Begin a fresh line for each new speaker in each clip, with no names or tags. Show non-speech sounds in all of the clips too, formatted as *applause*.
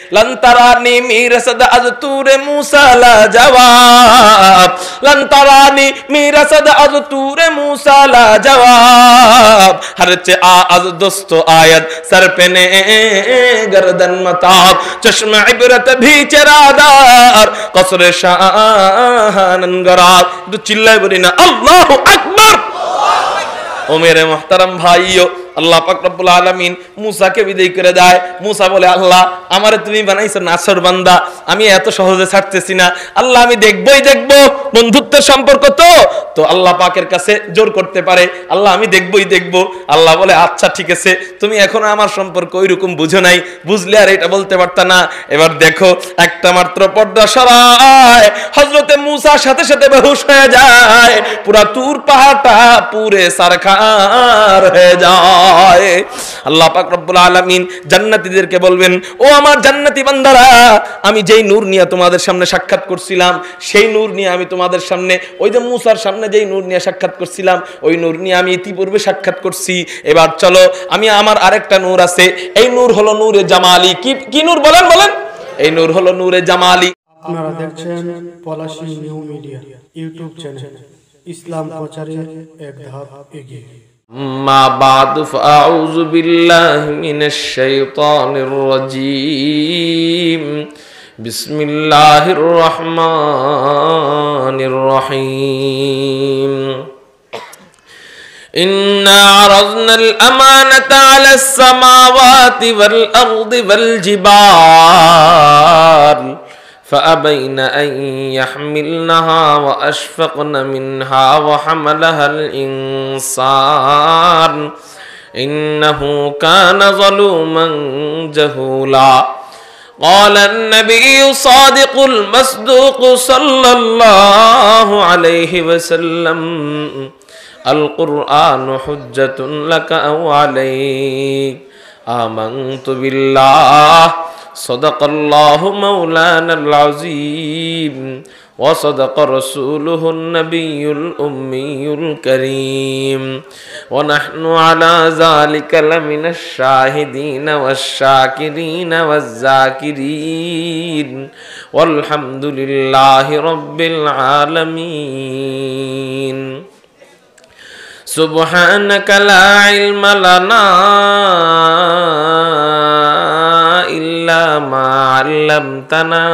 লন্তারানি মিরসদ আজতুরে মুসা লা জবাব লন্তারানি মিরসদ আজতুরে মুসা লা জবাব হরচে आ अज दोस्तो आयत सर पे ने गर्दन मताब चश्म इबरत भी चरादार कसर शाहनन गरार तो चिल्लाए बोली ना अल्लाह अकबर ও মেরে মোহতারাম ভাইও আল্লাহ পাক রব্বুল আলামিন মুসাকে বিদায় করে দেয়। মুসা বলে, আল্লাহ, আমারে তুমি বানাইছো নাসর বান্দা। আমি এত সহজে ছাড়তেছি না। আল্লাহ, আমি দেখবই, দেখব। বন্ধুত্বের সম্পর্ক তো? তো আল্লাহ পাকের কাছে জোর করতে পারে, আল্লাহ, আমি দেখবই, দেখব। আল্লাহ বলে আচ্ছা ঠিক আছে। তুমি এখনও আমার সম্পর্ক ওইরকম বুঝো নাই। বুঝলে আর এটা বলতে পারতা না। এবার দেখো, একটা মাত্র পর্দা সরায় হজরতে মুসার সাথে সাথে বেহুশ হয়ে যায়। পুরা তুর পাহাড়টা পুরে সারখার হয়ে যায়। আল্লাহ পাক রব্বুল আলামিন জান্নাতীদেরকে বলবেন, ও আমার জান্নাতি বান্দারা, আমি যেই নূর নিয়ে তোমাদের সামনে সাক্ষাৎ করছিলাম, সেই নূর নিয়ে আমি তোমাদের সামনে, ওই যে মুসার সামনে যেই নূর নিয়ে সাক্ষাৎ করছিলাম, ওই নূর নিয়ে আমি ইতিপূর্বে সাক্ষাৎ করছি। এবার চলো, আমি আমার আরেকটা নূর আছে, এই নূর হলো নূরে জামালি। কি কি নূর? বলেন বলেন। এই নূর হলো নূরে জামালি।
আপনারা দেখছেন Palashi new media YouTube channel, ইসলাম প্রচারে এক ধাপ এগিয়ে।
ما بعد فأعوذ بالله من الشيطان الرجيم. بسم الله الرحمن الرحيم. إنا عرضنا الأمانة على السماوات والأرض والجبال. فأبين أن يحملنها وأشفقن منها وحملها الإنسان. إنه كان ظلوما جهولا. قال النبي صادق المصدوق صلى الله عليه وسلم القرآن حجة لك أو عليك. آمنت بالله. صدق الله مولانا العظيم وصدق رسوله النبي الأمي الكريم ونحن على ذلك لمن الشاهدين والشاكرين والذاكرين والحمد لله رب العالمين سبحانك لا علم لنا إلا ما علمتنا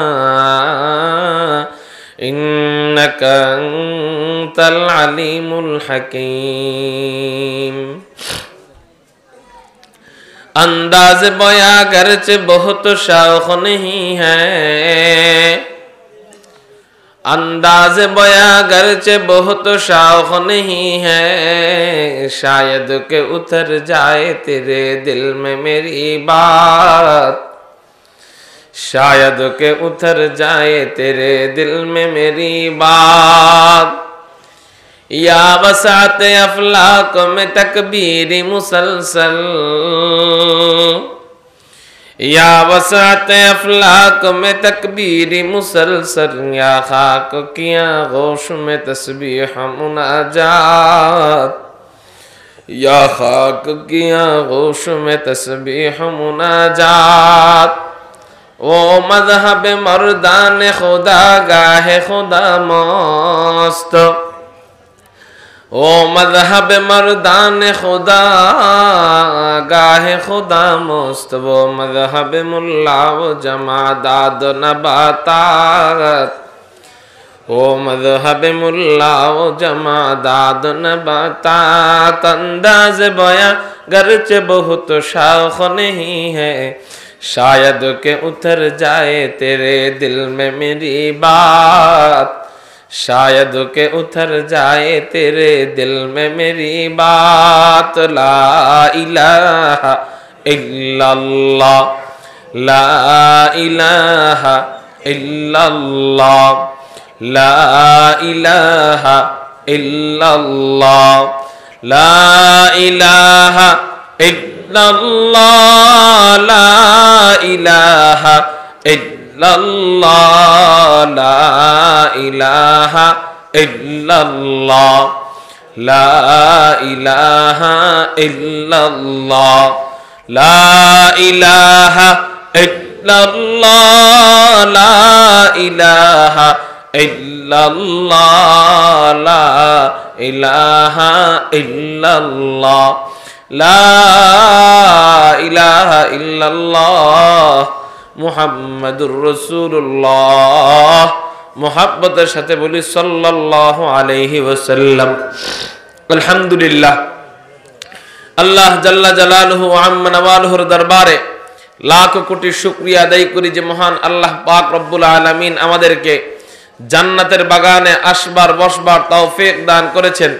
إنك أنت العليم الحكيم انداز بویا گرچ بہت شوق نہیں ہے انداز بویا گرچ بہت شوق نہیں ہے شاید کہ اتر جائے تیرے دل میں میری بات शायद के उतर जाए तेरे दिल में मेरी बात। या बसात अफलाक में तकबीरी मुसलसल। या वसात अफलाक में तकबीरी मुसलसल। या खाक किया गोश में तस्बीह मुनाजात। या खाक किया गोश में तस्बीह मुनाजात। ও মজহব মরদান খোদা গাহে খোদা মস্ত। ও মজহব মরদান খোদা গাহে খোদা মস্ত। ও মজহব মুল্লা ও জমাদাদ নবাতাত। ও মজহব মুল্লা ও জমাদাদ নবাতাত। আন্দাজ বয়া গরচ বহুত শাখ নেহি হ্যাঁ शायद के उतर जाए तेरे दिल में मेरी बात शायद के उतर जाए तेरे दिल में मेरी बात ला इलाहा इल्लल्लाह ला इलाहा इल्लल्लाह ला इलाहा इल्लल्लाह ला इलाहा इल्लल्लाह ইল্লাল্লাহ, লা ইলাহা ইল্লাল্লাহ, লা ইলাহা ইল্লাল্লাহ, লা ইলাহা ইল্লাল্লাহ, লা ইলাহা ইল্লাল্লাহ, লা ইলাহা ইল্লাল্লাহ সাথে বলি আলহামদুলিল্লাহ। আল্লাহ জাল্লা জালালহু আম্মা দরবারে লাখ কোটি শুকরিয়া আদায় করি যে মহান আল্লাহ পাক রব্বুল আলামিন আমাদেরকে জান্নাতের বাগানে আসবার, বসবার তৌফিক দান করেছেন।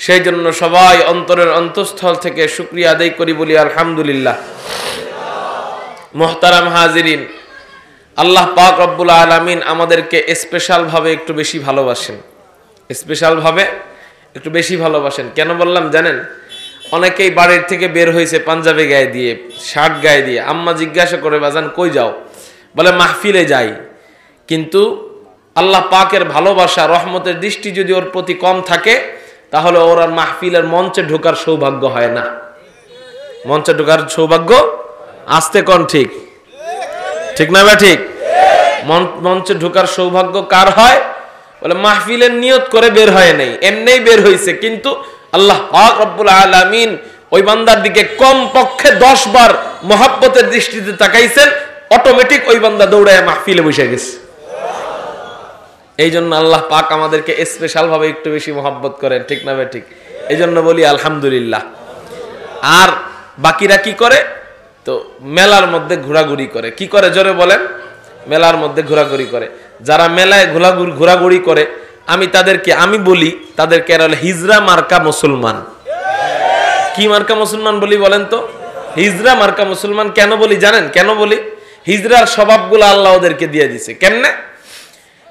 সেই জন্য সবাই অন্তরের অন্তঃস্থল থেকে শুক্রিয়া আদায় করি বলি, আলহামদুলিল্লাহ। মোহতারাম হাজিরিন, আল্লাহ পাক রব্বুল আলামিন আমাদেরকে স্পেশাল ভাবে একটু বেশি ভালোবাসেন। স্পেশাল ভাবে একটু বেশি ভালোবাসেন। কেন বললাম জানেন? অনেকেই বাড়ির থেকে বের হয়েছে পাঞ্জাবে গায়ে দিয়ে, শার্ট গায়ে দিয়ে। আম্মা জিজ্ঞাসা করে, বাজান, কই যাও? বলে, মাহফিলে যাই। কিন্তু আল্লাহ পাকের ভালোবাসা, রহমতের দৃষ্টি যদি ওর প্রতি কম থাকে তাহলে ওর আর মাহফিলের মঞ্চে ঢোকার সৌভাগ্য হয় না। মঞ্চে ঢোকার সৌভাগ্য আসতে কন ঠিক? ঠিক না বা ঠিক? মঞ্চে ঢোকার সৌভাগ্য কার হয়? বলে মাহফিলের নিয়ত করে বের হয় নাই, এমনিই বের হয়েছে কিন্তু আল্লাহ পাক রব্বুল আলামিন ওই বান্দার দিকে কম পক্ষে দশ বার মহাব্বতের দৃষ্টিতে তাকাইছেন অটোমেটিক ওই বান্দা দৌড়ায় মাহফিলে বসে গেছে। এই জন্য আল্লাহ পাক আমাদেরকে স্পেশাল ভাবে একটু বেশি মহাব্বত করেন, ঠিক না ঠিক। এই জন্য বলি আলহামদুলিল্লাহ। আর বাকিরা কি করে? তো মেলার মধ্যে ঘোরাঘুরি করে। কি করে জোরে বলেন? মেলার মধ্যে ঘোরাঘুরি করে। যারা মেলায় ঘোরাঘুরি ঘোরাঘুরি করে, আমি তাদেরকে আমি বলি, তাদেরকে এরা হিজরা মার্কা মুসলমান। কি মার্কা মুসলমান বলি বলেন তো? হিজরা মার্কা মুসলমান কেন বলি? জানেন? কেন বলি? হিজরার স্বভাবগুলো আল্লাহ ওদেরকে দিয়ে দিছে। কেমনে?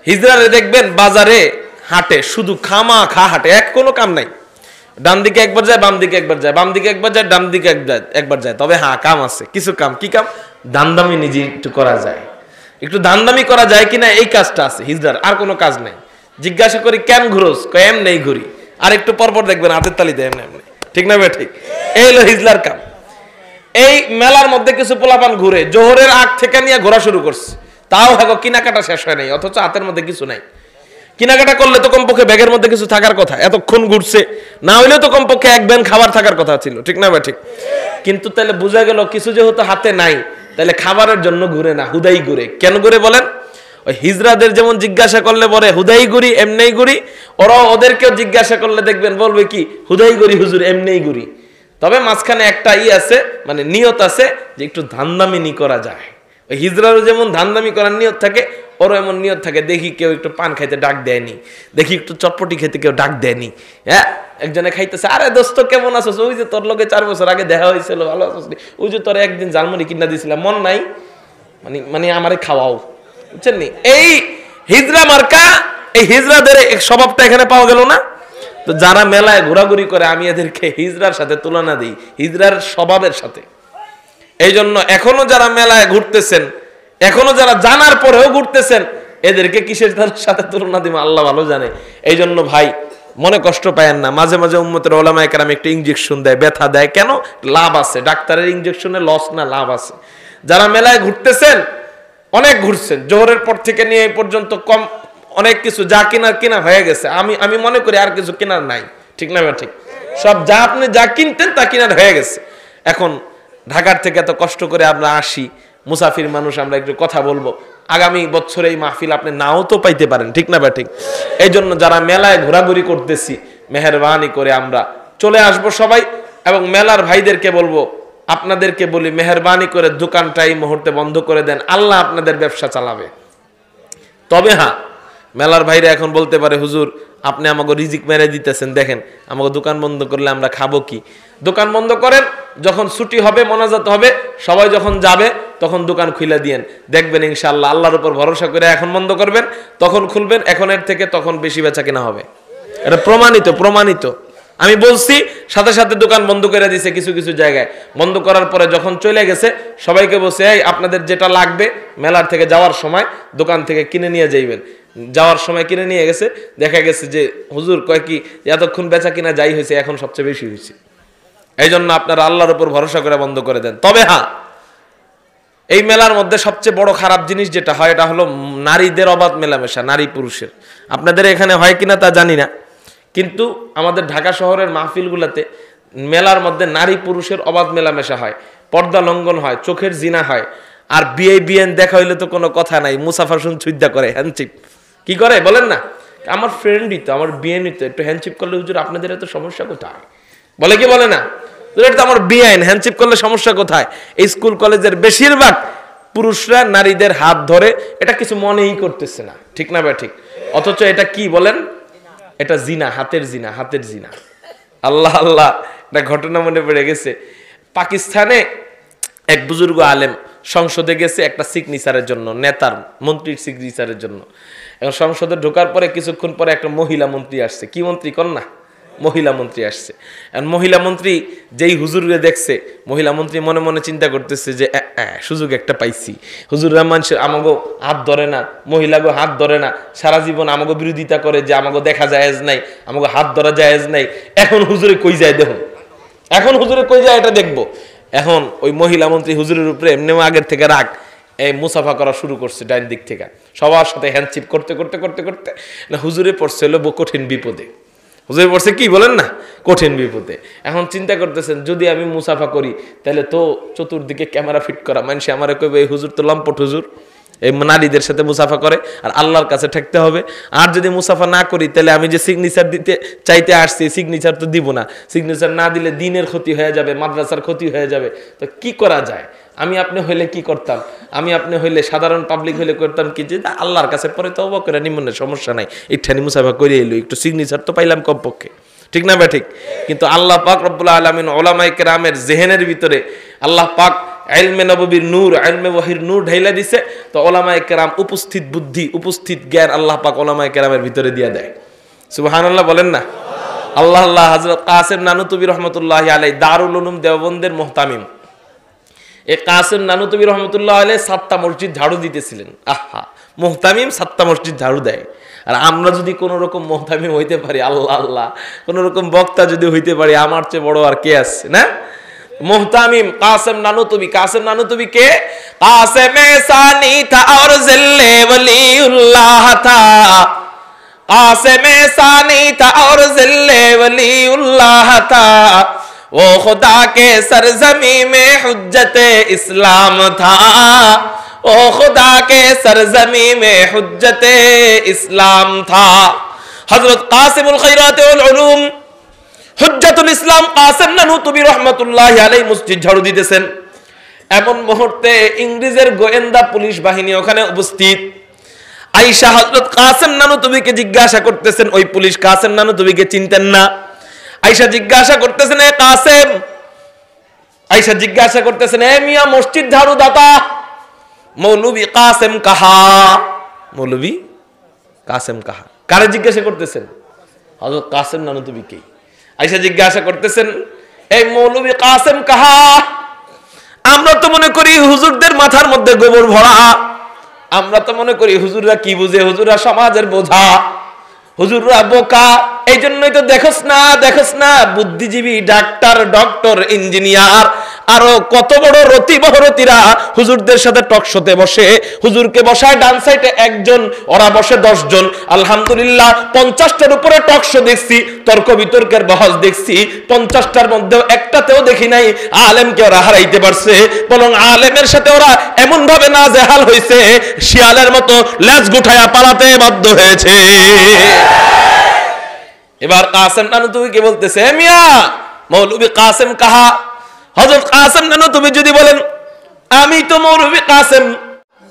হিজরারে দেখবেন বাজারে হাটে, শুধু খামা খা হাটে, এক কোনো কাম নাই। ডান দিকে একবার যায়, বাম দিকে একবার যায়, বাম দিকে একবার যায়, ডান দিকে একবার যায়। তবে হ্যাঁ কাম আছে, কিছু কাম। কি কাম? দামদামি নিজে একটু করা যায়। একটু দামদামি করা যায় কিনা, এই কাজটা আছে, হিজরার, আর কোনো কাজ নাই। জিজ্ঞাসা করি, কেন ঘুরোস? কেম নেই ঘুরি। আর একটু পরপর দেখবেন, হাতের তালি দেয় এমনি এমনি। ঠিক না ভাই? ঠিক। এই হলো হিজলার কাম। এই মেলার মধ্যে কিছু পোলাপান ঘুরে, জোহরের আগ থেকে নিয়ে ঘোরা শুরু করছে। তাও হ্যাঁ কেনাকাটা শেষ হয় নাই, অথচ হাতের মধ্যে কিছু নাই। কেনাকাটা করলে তো কমপক্ষে ব্যাগের মধ্যে কিছু থাকার কথা, এতক্ষণ ঘুরছে। না হইলেও তো কমপক্ষে এক ব্যান খাবার থাকার কথা ছিল, ঠিক না ঠিক? কিন্তু তাহলে বোঝা গেল কিছু যেহেতু হাতে নাই, তাহলে খাবারের জন্য ঘুরে না, হুদাই ঘুরে। কেন ঘুরে বলেন? ওই হিজরাদের যেমন জিজ্ঞাসা করলে বলে, হুদাই গুড়ি এমনি গুড়ি ওরাও ওদেরকেও জিজ্ঞাসা করলে দেখবেন বলবে কি, হুদাই গুড়ি হুজুর এমনি গুড়ি তবে মাঝখানে একটা ই আছে মানে নিয়ত আছে যে একটু ধান্দামিনি করা যায়। হিজরারও যেমন ধান্দামি করার নিয়ত থাকে, ওরও এমন নিয়ত থাকে, দেখি কেউ একটু পান খাইতে ডাক দেয়নি, দেখি একটু চটপটি খেতে কেউ ডাক দেয়নি। হ্যাঁ একজনে খাইতেছে, আরে দোস্ত, কেমন আছো ওই যে তোর লোকে চার বছর আগে দেখা হয়েছিল, ভালো আছো ওই যে তোর একদিন জার্মানি কিনা দিয়েছিলাম মন নাই? মানে মানে আমারে খাওয়াও। বুঝছেন নি? এই হিজরা মার্কা, এই হিজরাদের স্বভাবটা এখানে পাওয়া গেল না। তো যারা মেলায় ঘোরাঘুরি করে, আমি এদেরকে হিজরার সাথে তুলনা দিই, হিজরার স্বভাবের সাথে। এই জন্য এখনও যারা মেলায় ঘুরতেছেন, এখনও যারা জানার পরেও ঘুরতেছেন, এদেরকে কিসের সাথে তুলনা দিব আল্লাহ ভালো জানে। এই জন্য ভাই, মনে কষ্ট পায়েন না, মাঝে মাঝে উম্মতের ওলামা একরাম একটু ইঞ্জেকশন দেয়, ব্যথা দেয়। কেন? লাভ আছে, ডাক্তারের ইঞ্জেকশনে লস না, লাভ আছে। যারা মেলায় ঘুরতেছেন, অনেক ঘুরছেন, জোহরের পর থেকে নিয়ে এই পর্যন্ত কম, অনেক কিছু যা কেনার কেনা হয়ে গেছে। আমি আমি মনে করি আর কিছু কেনার নাই, ঠিক না ঠিক? সব যা আপনি যা কিনতেন তা কেনার হয়ে গেছে। এখন ঢাকার থেকে এত কষ্ট করে আমরা আসি, মুসাফির মানুষ আমরা একটু কথা বলব। আগামী বছর এই মাহফিল আপনি নাও তো পাইতে পারেন, ঠিক না বা ঠিক এই জন্য যারা মেলায় ঘোরাঘুরি করতেছি, মেহরবানি করে আমরা চলে আসব সবাই এবং মেলার ভাইদেরকে বলব, আপনাদেরকে বলি মেহরবানি করে দোকানটা এই মুহূর্তে বন্ধ করে দেন, আল্লাহ আপনাদের ব্যবসা চালাবে। তবে হ্যাঁ মেলার ভাইরা এখন বলতে পারে, হুজুর, আপনি আমাকে রিজিক মেরে দিতেছেন, দেখেন, আমাকে দোকান বন্ধ করলে আমরা খাব কি? দোকান বন্ধ করেন, যখন ছুটি হবে, মনাজাত হবে, সবাই যখন যাবে, তখন দোকান খুলে দিয়েন। দেখবেন ইনশাল্লাহ আল্লাহর উপর ভরসা করে এখন বন্ধ করবেন, তখন খুলবেন, এখন এর থেকে তখন বেশি বেচা কিনা হবে। এটা প্রমাণিত প্রমাণিত। আমি বলছি, সাথে সাথে দোকান বন্ধ করে দিছে কিছু কিছু জায়গায়। বন্ধ করার পরে যখন চলে গেছে, সবাইকে বসে এই, আপনাদের যেটা লাগবে, মেলার থেকে যাওয়ার সময় দোকান থেকে কিনে নিয়ে যাইবেন। যাওয়ার সময় কিনে নিয়ে গেছে, দেখা গেছে যে, হুজুর, কয় কি, এতক্ষণ বেচা কিনা যাই হয়েছে, এখন সবচেয়ে বেশি হয়েছে। এই জন্য আপনারা আল্লাহর উপর ভরসা করে বন্ধ করে দেন। তবে হ্যাঁ এই মেলার মধ্যে সবচেয়ে বড় খারাপ জিনিস যেটা হয়, এটা হলো নারীদের অবাধ মেলামেশা, নারী পুরুষের। আপনাদের এখানে হয় কিনা তা জানি না। কিন্তু আমাদের ঢাকা শহরের মাহফিলগুলোতে মেলার মধ্যে নারী পুরুষের অবাধ মেলামেশা হয়, পর্দা লঙ্ঘন হয়, চোখের জিনা হয়, আর বিয়ে বিয়েন দেখা হইলে তো কোনো কথা নাই, মুসাফার শুন ছুইদা করে হ্যান্ডচিপ কি করে? বলেন না। আমার ফ্রেন্ডই তো, আমার বিয়ে নিত একটু হ্যান্ডচিপ করলে হুজুর আপনাদের এত সমস্যা কোথায়? বলে কি বলে না? এটা তো আমার বিআইন হ্যান্ডচিপ করলে সমস্যা কোথায়? এই স্কুল কলেজের বেশিরভাগ পুরুষরা নারীদের হাত ধরে এটা কিছু মনেই করতেছে না। ঠিক না বা ঠিক? অথচ এটা কি বলেন? এটা জিনা, হাতের জিনা হাতের জিনা। আল্লাহ আল্লাহ, এটা ঘটনা মনে পড়ে গেছে। পাকিস্তানে এক বুজুর্গ আলেম সংসদে গেছে একটা সিগনেচারের জন্য, নেতার, মন্ত্রীর সিগনেচারের জন্য। এখন সংসদে ঢোকার পরে কিছুক্ষণ পরে একটা মহিলা মন্ত্রী আসছে। কি মন্ত্রী, কন্যা? মহিলা মন্ত্রী আসছে। আর মহিলা মন্ত্রী যেই হুজুরকে দেখছে মহিলা মন্ত্রী মনে মনে চিন্তা করতেছে যে "আ, আ, সুযোগ একটা পাইছি। হুজুররা মানুষের আমাগো হাত ধরে না মহিলাগো হাত ধরে না সারা জীবন আমাগো বিরোধিতা করে যে আমাগো দেখা জায়েজ নাই আমাগো হাত ধরা জায়েজ নাই। এখন হুজুরে কই যায় দেখুন। এখন হুজুরে কই যায় এটা দেখব। এখন ওই মহিলা মন্ত্রী হুজুরের উপরে এমনিও আগের থেকে রাগ। এই মুসাফা করা শুরু করছে ডাইন দিক থেকে। সবার সাথে হ্যান্ডশিপ করতে করতে করতে করতে না হুজুরে পড়ছে হলো কঠিন বিপদে। হুজুরে পড়ছে কি বলেন না? কঠিন বিপদে। এখন চিন্তা করতেছেন, যদি আমি মুসাফা করি, তাহলে তো চতুর্দিকে ক্যামেরা ফিট করা। মানুষ আমার কইবে, এই হুজুর তো লম্পট হুজুর। এই নারীদের সাথে মুসাফা করে, আর আল্লাহর কাছে ঠেকতে হবে। আর যদি মুসাফা না করি, তাহলে আমি যে সিগনেচার দিতে, চাইতে আসছি সিগনেচার তো দিব না। সিগনেচার না দিলে দিনের ক্ষতি হয়ে যাবে, মাদ্রাসার ক্ষতি হয়ে যাবে। তো কি করা যায়? আমি আপনি হইলে কি করতাম? আমি আপনি হইলে সাধারণ পাবলিক হইলে করতাম কি? যে আল্লাহর কাছে পরে তো অবাক করে নিমনের সমস্যা নাই। ইঠানি মুসাফা করে এলো, একটু সিগনেচার তো পাইলাম কমপক্ষে। ঠিক না ঠিক। কিন্তু আল্লাহ পাক রব্বুল আলমিন ওলামাই কেরামের জেহেনের ভিতরে আল্লাহ পাক আইলমে নববীর নূর আইলমে ওয়াহির নূর ঢাইলা দিছে। তো ওলামাই কেরাম উপস্থিত বুদ্ধি, উপস্থিত জ্ঞান আল্লাহ পাক ওলামাই কেরামের ভিতরে দিয়ে দেয়। সুবাহান আল্লাহ বলেন না? আল্লাহ আল্লাহ হজরত কাসেম নানুতুবি রহমতুল্লাহ আলাই দারুল উলুম দেওবন্দের মোহতামিম। এ কাসেম নানুতবি রহমতুল্লাহ আলে সাতটা মসজিদ ঝাড়ু দিতেছিলেন। আহা, মোহতামিম সাতটা মসজিদ ঝাড়ু দেয়। আর আমরা যদি কোনো রকম মোহতামিম হইতে পারি, আল্লাহ আল্লাহ, কোনো রকম বক্তা যদি হইতে পারি, আমার চেয়ে বড় আর কে আসছে না? মোহতামিম কাসেম নানু তুমি কাসেম নানু তুমি কে? কাসেম সানি থা আর জিল্লে ওলিউল্লাহ থা কাসেম সানি থা জিল্লে ওলিউল্লাহ থা वो खुदा के सरजमी में हुज्जत इस्लाम था ओ खुदा के सरजमी में हुज्जत इस्लाम था हजरत कासिमुल खैरात वल उलूम হুজ্জাতুল ইসলাম কাসেম নানুতুবি রহমতুল্লাহ আলাই মসজিদ ঝাড়ু দিতেছেন এমন মুহূর্তে ইংরেজের গোয়েন্দা পুলিশ বাহিনী ওখানে উপস্থিত আইসা হজরত কাসেম নানুতুবিকে জিজ্ঞাসা করতেছেন ওই পুলিশ কাসেম নানুতুবিকে চিনতেন না আইসা জিজ্ঞাসা করতেছেন কাসেম। আইসা জিজ্ঞাসা করতেছেন এ মিয়া, মসজিদ ঝাড়ু দাতা মৌলবী কাসেম কাহা। মৌলবী কাসেম কাহা। কারে জিজ্ঞাসা করতেছেন? হজরত কাসেম নানুতুবিকে আইসা জিজ্ঞাসা করতেছেন এই মৌলবী কাসেম কাহা? আমরা তো মনে করি হুজুরদের মাথার মধ্যে গোবর ভরা। আমরা তো মনে করি হুজুররা কি বুঝে? হুজুররা সমাজের বোঝা। হুজুররা বোকা এই জন্যই তো দেখোস না দেখোস না বুদ্ধিজীবী ডাক্তার ডক্টর ইঞ্জিনিয়ার আরও কত বড় রতি বহরতিরা হুজুরদের সাথে টকশোতে বসে। হুজুরকে বসায় ডান সাইডে একজন, ওরা বসে দশজন। আলহামদুলিল্লাহ, পঞ্চাশটার উপরে টকশো দেখছি, তর্ক বিতর্কের বহস দেখছি। পঞ্চাশটার মধ্যেও একটাতেও দেখি নাই, আলেমকে ওরা হারাইতে পারছে। বরং আলেমের সাথে ওরা এমন ভাবে না জেহাল হয়েছে শিয়ালের মতো লেজ গুঠায়া পালাতে বাধ্য হয়েছে। এবার কাসেম নানু তুমি কি বলতেছে মিয়া, মৌলবী কাসেম কাহা হজরত কাসেম নানু তুমি যদি বলেন, আমি তো মৌলবী কাসেম।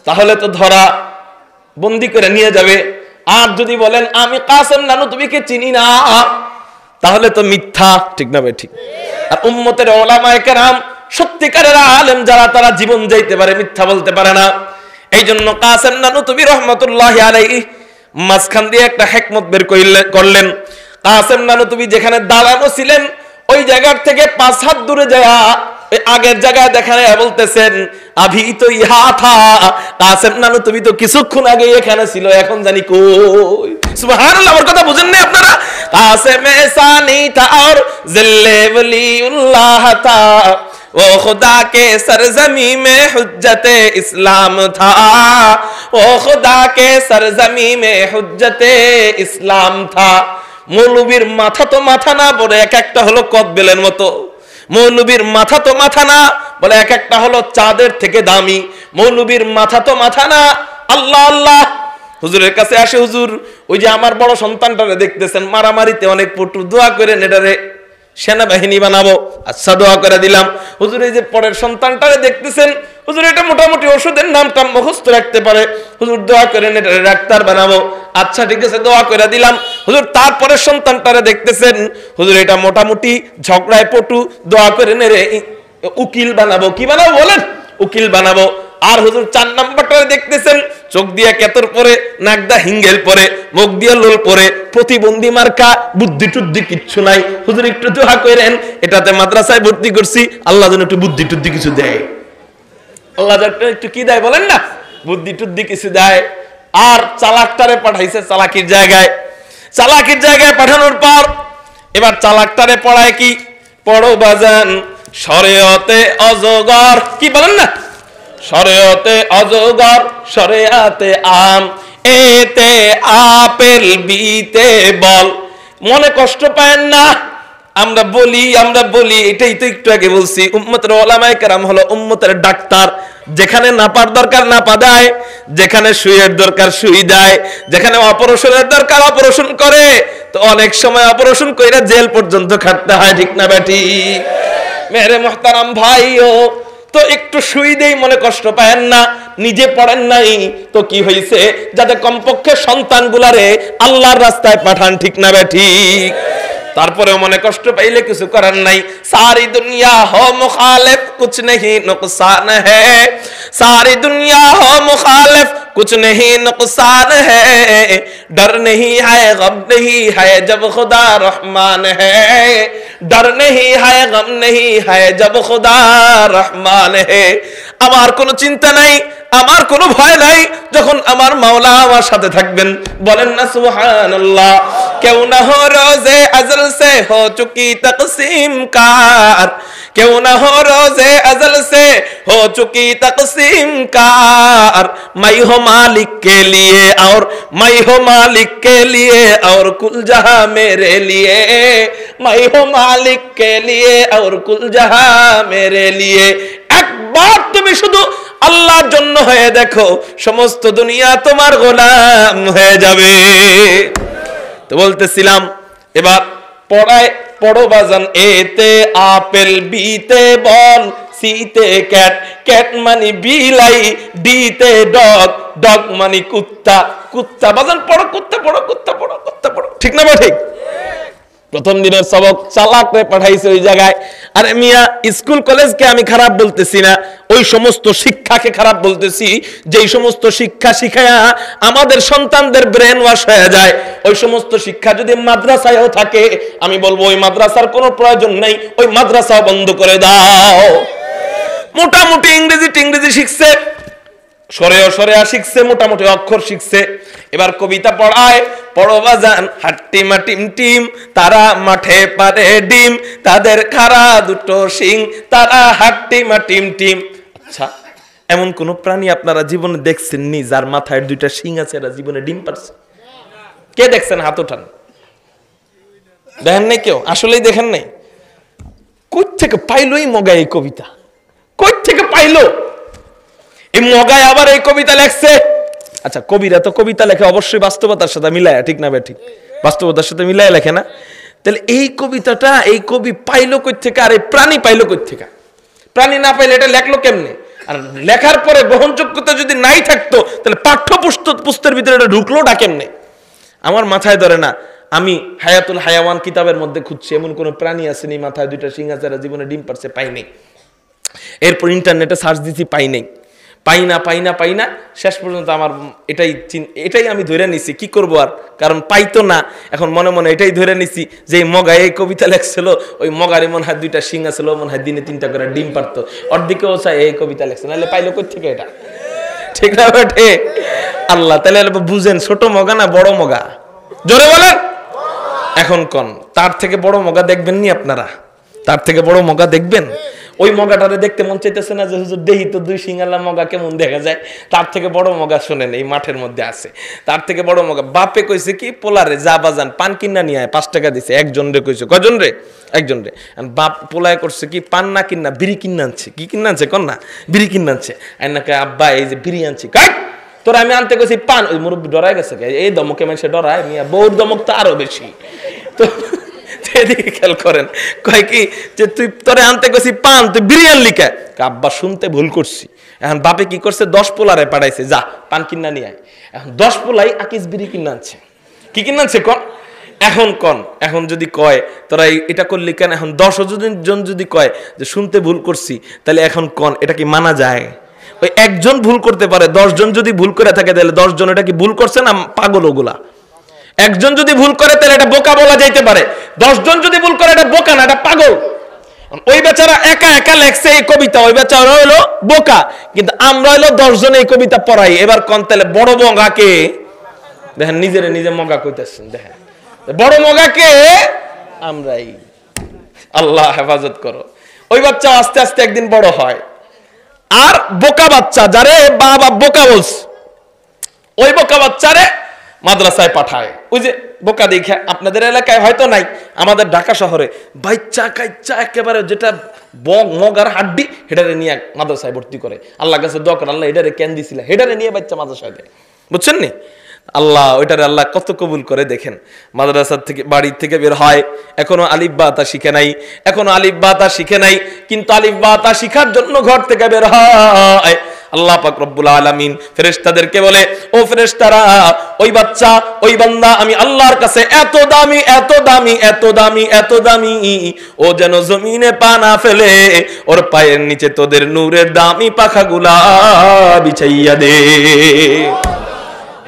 তাহলে তো ধরা বন্দি করে নিয়ে যাবে। আর যদি বলেন, আমি কাসেম নানু, তুমি কে চিনি না? তাহলে তো মিথ্যা। ঠিক না ঠিক। আর উম্মতের ওলামায়ে কেরাম, সত্যিকারের আলেম যারা, তারা জীবন যাইতে পারে, মিথ্যা বলতে পারে না। এই জন্য কাসেম নানু, তুমি রহমতুল্লাহ আলাইহি মাঝখান দিয়ে একটা হেকমত বের করলেন। কাসেম নানু, তুমি যেখানে দাঁড়ানো ছিলেন ওই জায়গার থেকে পাঁচ হাত দূরে যায় ওই আগের জায়গায় দেখানে বলতেছেন আভি তো ইহা থা কাসেম নানু তুমি তো কিছুক্ষণ আগে এখানে ছিল এখন জানি কই সুবহানাল্লাহ আমার কথা বুঝেন না আপনারা কাসেম সানি থা আর জিল্লে ওলিউল্লাহ থা वो खुदा के सरजमी में हुज्जत इस्लाम था वो खुदा के सरजमी में हुज्जत इस्लाम था মৌলবীর মাথা তো মাথা না বলে এক একটা হলো কদবেলের মতো। মৌলবীর মাথা তো মাথা না বলে এক একটা হলো চাঁদের থেকে দামি। মৌলবীর মাথা তো মাথা না। আল্লাহ আল্লাহ। হুজুরের কাছে আসে, হুজুর, ওই যে আমার বড় সন্তানটারে দেখতেছেন, মারামারিতে অনেক পটু দোয়া করে নেটারে সেনাবাহিনী বানাবো। আচ্ছা দোয়া করে দিলাম। হুজুর, এই যে পরের সন্তানটারে দেখতেছেন, হুজুর, এটা মোটামুটি ওষুধের নামটা মুখস্থ রাখতে পারে। হুজুর, দোয়া করেন এটা ডাক্তার বানাবো। আচ্ছা ঠিক আছে, দোয়া করে দিলাম। হুজুর তারপরের সন্তানটারে দেখতেছেন। হুজুর, এটা মোটামুটি ঝগড়ায় পটু। দোয়া করে নেরে উকিল বানাবো। কি বানাবো বলেন? উকিল বানাবো। আর হুজুর চার নাম্বারটা দেখতেছেন, চোখ দিয়ে কেতর পরে, নাক দা হিঙ্গেল পরে, মুখ দিয়ে লোল পরে, প্রতিবন্ধী মার্কা, বুদ্ধি টুদ্ধি কিচ্ছু নাই। হুজুর একটু দোয়া করেন এটাতে মাদ্রাসায় ভর্তি করছি, আল্লাহ যেন একটু বুদ্ধি টুদ্ধি কিছু দেয়। আল্লাহ একটু কি দেয় বলেন না? বুদ্ধি টুদ্ধি কিছু দেয়। আর চালাকটারে পাঠাইছে চালাকির জায়গায়। চালাকির জায়গায় পাঠানোর পর, এবার চালাকটারে পড়ায় কি? পড়ো বাজান, শরেয়তে অজগর। কি বলেন না? শরেয়তে অজগর, শরেয়াতে আম, এতে আপেল, বিতে বল। মনে কষ্ট পায় না? আমরা বলি আমরা বলি, এটাই তো একটু আগে বলছি। উম্মতের ওলামায়ে কেরাম হলো উম্মতের ডাক্তার। যেখানে নাপার দরকার, নাপা দেয়। যেখানে সুইয়ের দরকার সুই দেয়। যেখানে অপারেশনের দরকার, অপারেশন করে। তো অনেক সময় অপারেশন কইরা জেল পর্যন্ত খাটতে হয়, ঠিক না বেটি? মেরে মোহতারাম ভাইও তো একটু শুই দেই, মনে কষ্ট পায়েন না, নিজে পড়েন নাই। তো কি হয়েছে যাতে কমপক্ষে সন্তানগুলারে আল্লাহর রাস্তায় পাঠান ঠিক না বে ঠিক? তারপরে মনে কষ্ট পাইলে কিছু করার নাই সারি দুনিয়া হো মুখালিফ কুছ नहीं नुकसान है सारी दुनिया हो मुखालिफ कुछ नहीं नुकसान है डर नहीं है गम नहीं है जब खुदा रहमान है डर नहीं है गम नहीं है जब खुदा रहमान है আমার কোনো চিন্তা নাই আমার কোনো ভয় নাই যখন আমার মাওলা আমার সাথে থাকবেন। বলেন না সুহান আল্লাহ কেউ না হো রোজে আজল সে হো চুকি তকসিম কার। কেউ না হো রোজে আজল সে হো চুকি তকসিম কার। মাই হো মালিক কে লিয়ে আর মাই হো মালিক কে লিয়ে আর কুল জাহা মেরে লিয়ে। মাই হো মালিক কে লিয়ে আর কুল জাহা মেরে লিয়ে। একবার তুমি শুধু আল্লাহর জন্য হয়ে দেখো, সমস্ত দুনিয়া তোমার গোলাম হয়ে যাবে। তো বলতেছিলাম, এবার পড়ায় পড়ো বাজান, এতে আপেল বিতে বল সিতে ক্যাট ক্যাট মানি বিলাই, ডিতে ডগ ডগ মানি কুত্তা কুত্তা, বাজান, পড়ো, কুত্তা পড়ো কুত্তা পড়ো কুত্তা, পড়ো, ঠিক না বা ঠিক? প্রথম দিনের সবক চালাকরে পাঠাইছে ওই জায়গায়। আরে মিয়া, স্কুল, কলেজকে আমি খারাপ বলতেছি না। ওই সমস্ত শিক্ষাকে খারাপ বলতেছি, যেই সমস্ত শিক্ষা শিখায়া আমাদের সন্তানদের ব্রেন ওয়াশ হয়ে যায়। ওই সমস্ত শিক্ষা যদি মাদ্রাসায়ও থাকে, আমি বলব ওই মাদ্রাসার কোনো প্রয়োজন নেই, ওই মাদ্রাসাও বন্ধ করে দাও। মোটামুটি ইংরেজি টিংরেজি শিখছে। সরে সরেয়া শিখছে, মোটামুটি অক্ষর শিখছে। এবার কবিতা পড়ায়, পড়ো বাজান হাট্টি মাটিম টিম, তারা মাঠে পারে ডিম, তাদের খারা দুটো শিং, তারা হাট্টি মাটিম টিম। আচ্ছা এমন কোন প্রাণী আপনারা জীবনে দেখছেন নি যার মাথায় দুইটা শিং আছে, এরা জীবনে ডিম পারছে? কে দেখছেন হাত ওঠান? দেখেন নাই কেউ? আসলেই দেখেন নাই? কই থেকে পাইলো এই মগা এই কবিতা? কই থেকে পাইলো? এই মগায় আবার এই কবিতা লেখছে। আচ্ছা কবিরা তো কবিতা লেখে, অবশ্যই বাস্তবতার সাথে মিলায়, ঠিক না ঠিক। বাস্তবতার সাথে মিলায় লেখে না? তাহলে এই কবিতাটা, এই কবি পাইলো কই থেকে আর এই প্রাণী পাইলো কই থেকে প্রাণী না পাইলে এটা লেখলো কেমনে? আর লেখার পরে গ্রহণযোগ্যতা যদি নাই থাকতো, তাহলে পাঠ্যপুস্তক পুস্তের ভিতরে এটা ঢুকলোটা কেমনে? আমার মাথায় ধরে না, আমি হায়াতুল হায়াওয়ান কিতাবের মধ্যে খুঁজছি, এমন কোন প্রাণী আসেনি মাথায় দুইটা সিং আছে জীবনে ডিম পারছে পাইনি এরপর ইন্টারনেটে সার্চ দিছি, পাই নাই। পাই না পাই না পাই না, শেষ পর্যন্ত আমার এটাই এটাই আমি ধরে নিছি, কি করব আর? কারণ পাইতো না। এখন মনে মনে এটাই ধরে নিছি যে মগা, এই কবিতা লেখছিল, ওই মগারে মনে হয় দুইটা শিং আছিল মনে হয় দিনে তিনটা করে ডিম পারতো। দিকেও চাই এই কবিতা লেখছে, নাহলে পাইলো কই থেকে এটা? ঠিক না বেটে? আল্লাহ, তাহলে বুঝেন, ছোট মগা না বড় মগা? জোরে বলেন। এখন কন, তার থেকে বড় মগা দেখবেন নি আপনারা? তার থেকে বড় মগা দেখবেন? ওই মগাটারে দেখতে মন চাইতেছে না যে, হুজুর দেহি তো দুই সিঙ্গালা মগা কেমন দেখা যায়? তার থেকে বড় মগা শোনেন এই মাঠের মধ্যে আছে। তার থেকে বড় মগা, বাপে কইছে কি, পোলারে যা বাজান, পান কিনা নিয়ে আয়, পাঁচ টাকা দিছে। একজন রে কইছে, কজন রে? একজন রে। বাপ পোলায় করছে কি, পান না কিনা, বিড়ি কিনা আনছে। কি কিনা আনছে, কন না? বিড়ি কিনা আনছে। আর নাকি আব্বা, এই যে বিড়ি আনছি। কাট তোর আমি আনতে গেছি পান। ওই মুরব্বী ডরায় গেছে? এই দমকে মানুষে ডরায়, মিয়া, বউর দমক তো আরও বেশি। তো এদিকে খেয়াল করেন। কয় কি যে তুই তোরে আনতে গেছি পান, তুই বিরিয়ানি লিখে। আব্বা, শুনতে ভুল করছি। এখন বাপে কি করছে, দশ পোলারে পাঠাইছে, যা, পান কিনা নিয়ে আয়। এখন দশ পোলাই আকিস বিড়ি কিনা আনছে। কি কিনা আনছে কন? এখন কন, এখন যদি কয়, তোরা এটা করলি কেন? এখন দশ জন যদি কয় যে শুনতে ভুল করছি, তাহলে এখন কন, এটা কি মানা যায়? ওই একজন ভুল করতে পারে দশজন যদি ভুল করে থাকে, তাহলে দশজন এটা কি ভুল করছে না পাগল ওগুলা? একজন যদি ভুল করে, তাহলে এটা বোকা বলা যাইতে পারে। দশজন যদি ভুল করে, এটা বোকা না, এটা পাগল। ওই বেচারা একা একা লেখছে এই কবিতা, ওই বেচারা হলো বোকা। কিন্তু আমরা হলো দশজন এই কবিতা পড়াই। এবার কন তাহলে, বড় মগাকে, দেখেন, নিজের নিজে মগা কইতেছেন, দেখেন। বড় মগাকে আমরাই। আল্লাহ হেফাজত করো। ওই বাচ্চা আস্তে আস্তে একদিন বড় হয়। আর বোকা বাচ্চা, যারে বাবা বোকা বলছে, ওই বোকা বাচ্চারে মাদ্রাসায় পাঠায়। ওই যে বোকা দেখে, আপনাদের এলাকায় হয়তো নাই, আমাদের ঢাকা শহরে। বাচ্চা কাচ্চা একেবারে যেটা বগ মগার হাড্ডি, হেডারে নিয়ে মাদ্রাসায় ভর্তি করে। আল্লাহ কাছে দোয়া করে আল্লাহ হেডারে কেন দিছিল? হেডারে নিয়ে বাচ্চা মাদ্রাসায় দেয়। বুঝছেন নি? আল্লাহ, ওইটারে আল্লাহ কত কবুল করে দেখেন। মাদ্রাসার থেকে, বাড়ির থেকে বের হয়, এখনও আলিফ তা শিখে নাই, এখনও আলিফ তা শিখে নাই, কিন্তু আলিফ তা শিখার জন্য ঘর থেকে বের হয়। আল্লাহ পাক রব্বুল আলামিন ফেরেশতাদেরকে বলে, ও ফেরেশতারা, ওই বাচ্চা, ওই বান্দা, আমি আল্লাহর কাছে এত দামি এত দামি এত দামি এত দামি, ও যেন জমিনে পা না ফেলে, ওর পায়ের নিচে তোদের নূরের দামি পাখাগুলা বিছাইয়া দে।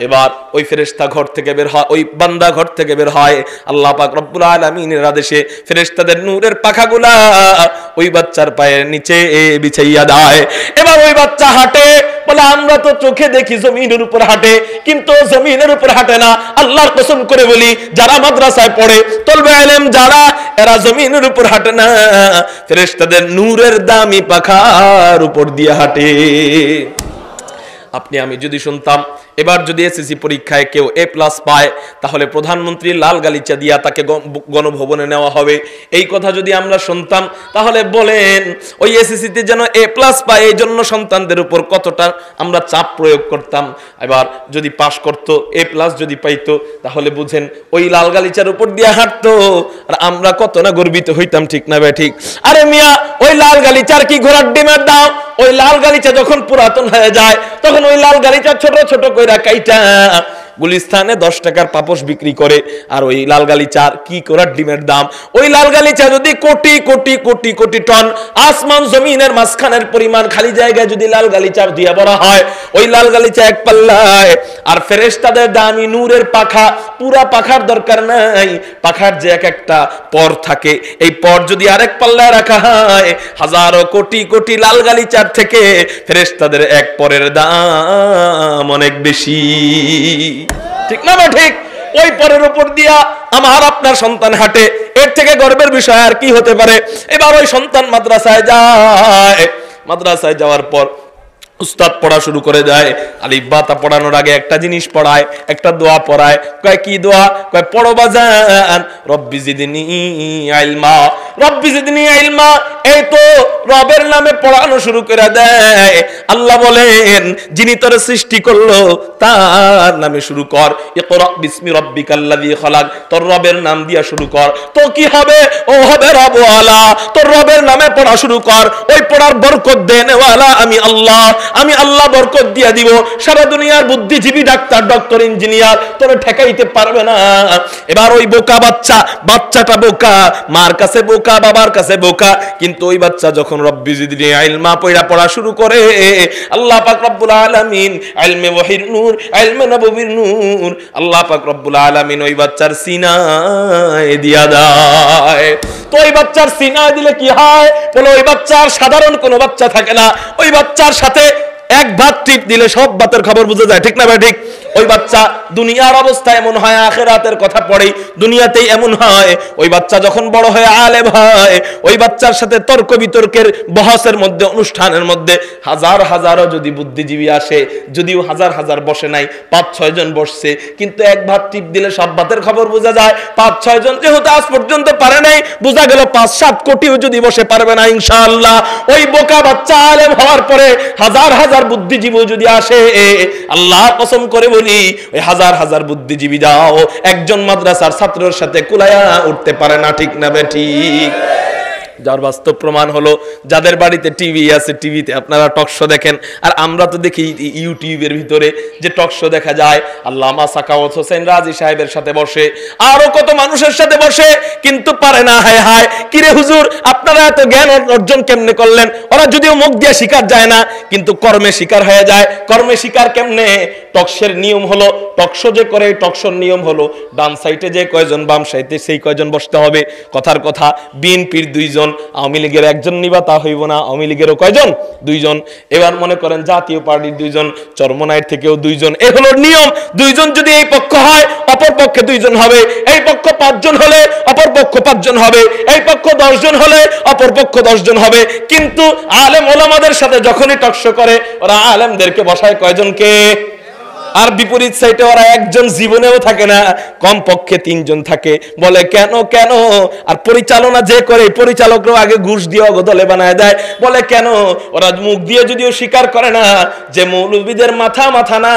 এবার ওই ফেরেশতা ঘর থেকে বের হয়, ওই বান্দা ঘর থেকে বের হয়। আল্লাহ পাক রব্বুল আলামিনের আদেশে ফেরেশতাদের নূরের পাখাগুলা ওই বাচ্চার পায়ের নিচে বিছাইয়া দেয়। এবার ওই বাচ্চা হাঁটে, বলে, আমরা তো চোখে দেখি জমিনের উপর হাঁটে, কিন্তু জমিনের উপর হাঁটে না। আল্লাহর কসম করে বলি, যারা মাদ্রাসায় পড়ে, তলবে আলেম যারা, এরা জমিনের উপর হাঁটে না। ফেরেশতাদের নূরের দামি পাখার উপর দিয়ে হাঁটে। আপনি, আমি যদি শুনতাম এবার যদি এসএসসি পরীক্ষায় কেউ এ প্লাস পায়, তাহলে প্রধানমন্ত্রী লাল গালিচা দিয়া তাকে গণভবনে নেওয়া হবে। এই কথা যদি আমরা শুনতাম, তাহলে বলেন, ওই এসএসসিতে যেন এ প্লাস পায় এই জন্য সন্তানদের উপর কতটা আমরা চাপ প্রয়োগ করতাম। এবার যদি পাশ করত এ প্লাস যদি পাইতো, তাহলে বুঝেন, ওই লাল গালিচার উপর দিয়ে হাঁটতো, আর আমরা কত না গর্বিত হইতাম, ঠিক না বে ঠিক? আরে মিয়া, ওই লাল গালিচার কি ঘোড়ার ডিমের দাম? ওই লাল গালিচা যখন পুরাতন হয়ে যায়, তখন ওই লাল গালিচা ছোট ছোট কইরা কাইটা গুলিস্তানে দশ টাকার পাপস বিক্রি করে আর ওই লাল গালিচার কি করার ডিমের দাম? ওই লাল গালিচা যদি কোটি কোটি কোটি কোটি টন আসমান জমিনের মাঝখানের পরিমাণ খালি জায়গায় যদি লাল গালিচা দিয়ে বলা হয়, ওই লাল গালিচা এক পাল্লায়। আর ফেরেশতাদের দামি নূরের পাখা, পুরা পাখার দরকার নাই। পাখার যে এক একটা পর থাকে, এই পর যদি আরেক পাল্লায় রাখা হয়, হাজারো কোটি কোটি লাল গালিচার থেকে ফেরেশতাদের এক পরের দাম অনেক বেশি। ঠিক না বা ঠিক? ওই পরের উপর দিয়া আমার আপনার সন্তান হাঁটে। এর থেকে গর্বের বিষয় আর কি হতে পারে? এবার ওই সন্তান মাদ্রাসায় যায়। মাদ্রাসায় যাওয়ার পর উস্তাদ পড়া শুরু করে দেয়। আলিফ বাতা পড়ানোর আগে একটা জিনিস পড়ায়, একটা দোয়া পড়ায়। কয়, কি দোয়া? কয়, পড়ো বাজান, রব্বি জিদনি আইলমা। যিনি সৃষ্টি করল, তার নামে শুরু নাম দিয়া শুরু নামে পড়া শুরু কর। ওই পড়ার বরকত আমি আল্লাহ আমি আল্লাহ বরকত দিয়া দিব। সারা দুনিয়ার বুদ্ধিজীবী ডাক্তার, ডক্টর, ইঞ্জিনিয়ার, তোরে ঠেকাইতে পারবে না। এবার ওই বোকা বাচ্চা, বাচ্চাটা বোকা, মার কাছে বোকা বোকা, বাবার কাছে বোকা। কিন্তু ওই বাচ্চা যখন রব্বি জিদিনি ইলমা পড়া পড়া শুরু করে, আল্লাহ পাক রব্বুল আলামিন ইলমে ওয়াহির নূর ইলমে নববীর নূর, আল্লাহ পাক রব্বুল আলামিন ওই বাচ্চার সিনায় দিয়া দেয়। তো ওই বাচ্চার সিনায় দিলে কি হয়? বলে ওই বাচ্চার সাধারণ কোনো বাচ্চা থাকে না। ওই বাচ্চার সাথে এক ভাত টিপ দিলে সব বাতের খবর বুঝে যায়। ঠিক না ভাই, ঠিক? ওই বাচ্চা দুনিয়ার অবস্থা এমন হয়, আখেরাতের কথা পড়ে দুনিয়াতেই এমন হয়। ওই বাচ্চা যখন বড় হয়ে আলেম হয়, ওই বাচ্চার সাথে তর্ক বিতর্কের বহসের মধ্যে, অনুষ্ঠানের মধ্যে হাজার হাজারও যদি বুদ্ধিজীবী আসে, যদিও হাজার হাজার বসে নাই, পাঁচ, ছয় জন বসছে, কিন্তু এক ভাত টিপ দিলে সব ভাতের খবর বোঝা যায়। পাঁচ, ছয় জন যেহেতু আজ পর্যন্ত পারে নাই, বোঝা গেল পাঁচ, সাত কোটিও যদি বসে পারবে না, ইনশাআল্লাহ। ওই বোকা বাচ্চা আলেম হওয়ার পরে হাজার হাজার বুদ্ধিজীবী যদি আসে, আল্লাহ কসম করে বলি, ওই হাজার হাজার বুদ্ধিজীবী যাও, একজন মাদ্রাসার ছাত্রের সাথে কুলায়া উঠতে পারে না, ঠিক না বে, ঠিক? যার বাস্তব প্রমাণ হলো, যাদের বাড়িতে টিভি আছে টিভিতে আপনারা টক শো দেখেন। আর আমরা তো দেখি ইউটিউবের ভিতরে যে টক শো দেখা যায়, আল্লামা সাকাওয়াত হোসেন রাজি সাহেবের সাথে বসে, আরও কত মানুষের সাথে বসে, কিন্তু পারে না, হায় হায়। কিরে হুজুর আপনারা এত জ্ঞান অর্জন কেমনে করলেন? ওরা যদিও মুখ দিয়ে শিকার যায় না, কিন্তু কর্মে শিকার হয়ে যায়। কর্মে শিকার কেমনে? টকশের নিয়ম হলো, টকশো যে করে, টকশোর নিয়ম হলো, ডান সাইডে যে কয়জন, বাম সাইডে সেই কয়জন বসতে হবে। কথার কথা, বিএনপির দুইজন, আওয়ামী লীগের একজন নিবা, তা হইব না। আওয়ামী লীগেরও কয়জন? দুইজন। এবার মনে করেন জাতীয় পার্টির দুইজন চরমনাইট থেকেও দুইজন। এ হলো নিয়ম। দুইজন যদি এই পক্ষ হয় অপর পক্ষে দুইজন হবে, এই পক্ষ পাঁচজন হলে অপর পক্ষ পাঁচজন হবে, এই পক্ষ দশজন হলে অপর পক্ষ দশজন হবে। কিন্তু আলেম ওলামাদের সাথে যখনই টকশো করে, ওরা আলেমদেরকে বসায় কয়জনকে? আর বিপরীত সাইডে ওরা একজন জীবনেও থাকে না কম পক্ষে তিনজন থাকে। বলে, কেন কেন? আর পরিচালনা যে করে, পরিচালকরাও আগে ঘুষ দিয়ে অগদলে বানায় দেয়। বলে, কেন? ওরা মুখ দিয়ে যদিও স্বীকার করে না যে মৌলবীদের মাথা মাথা না,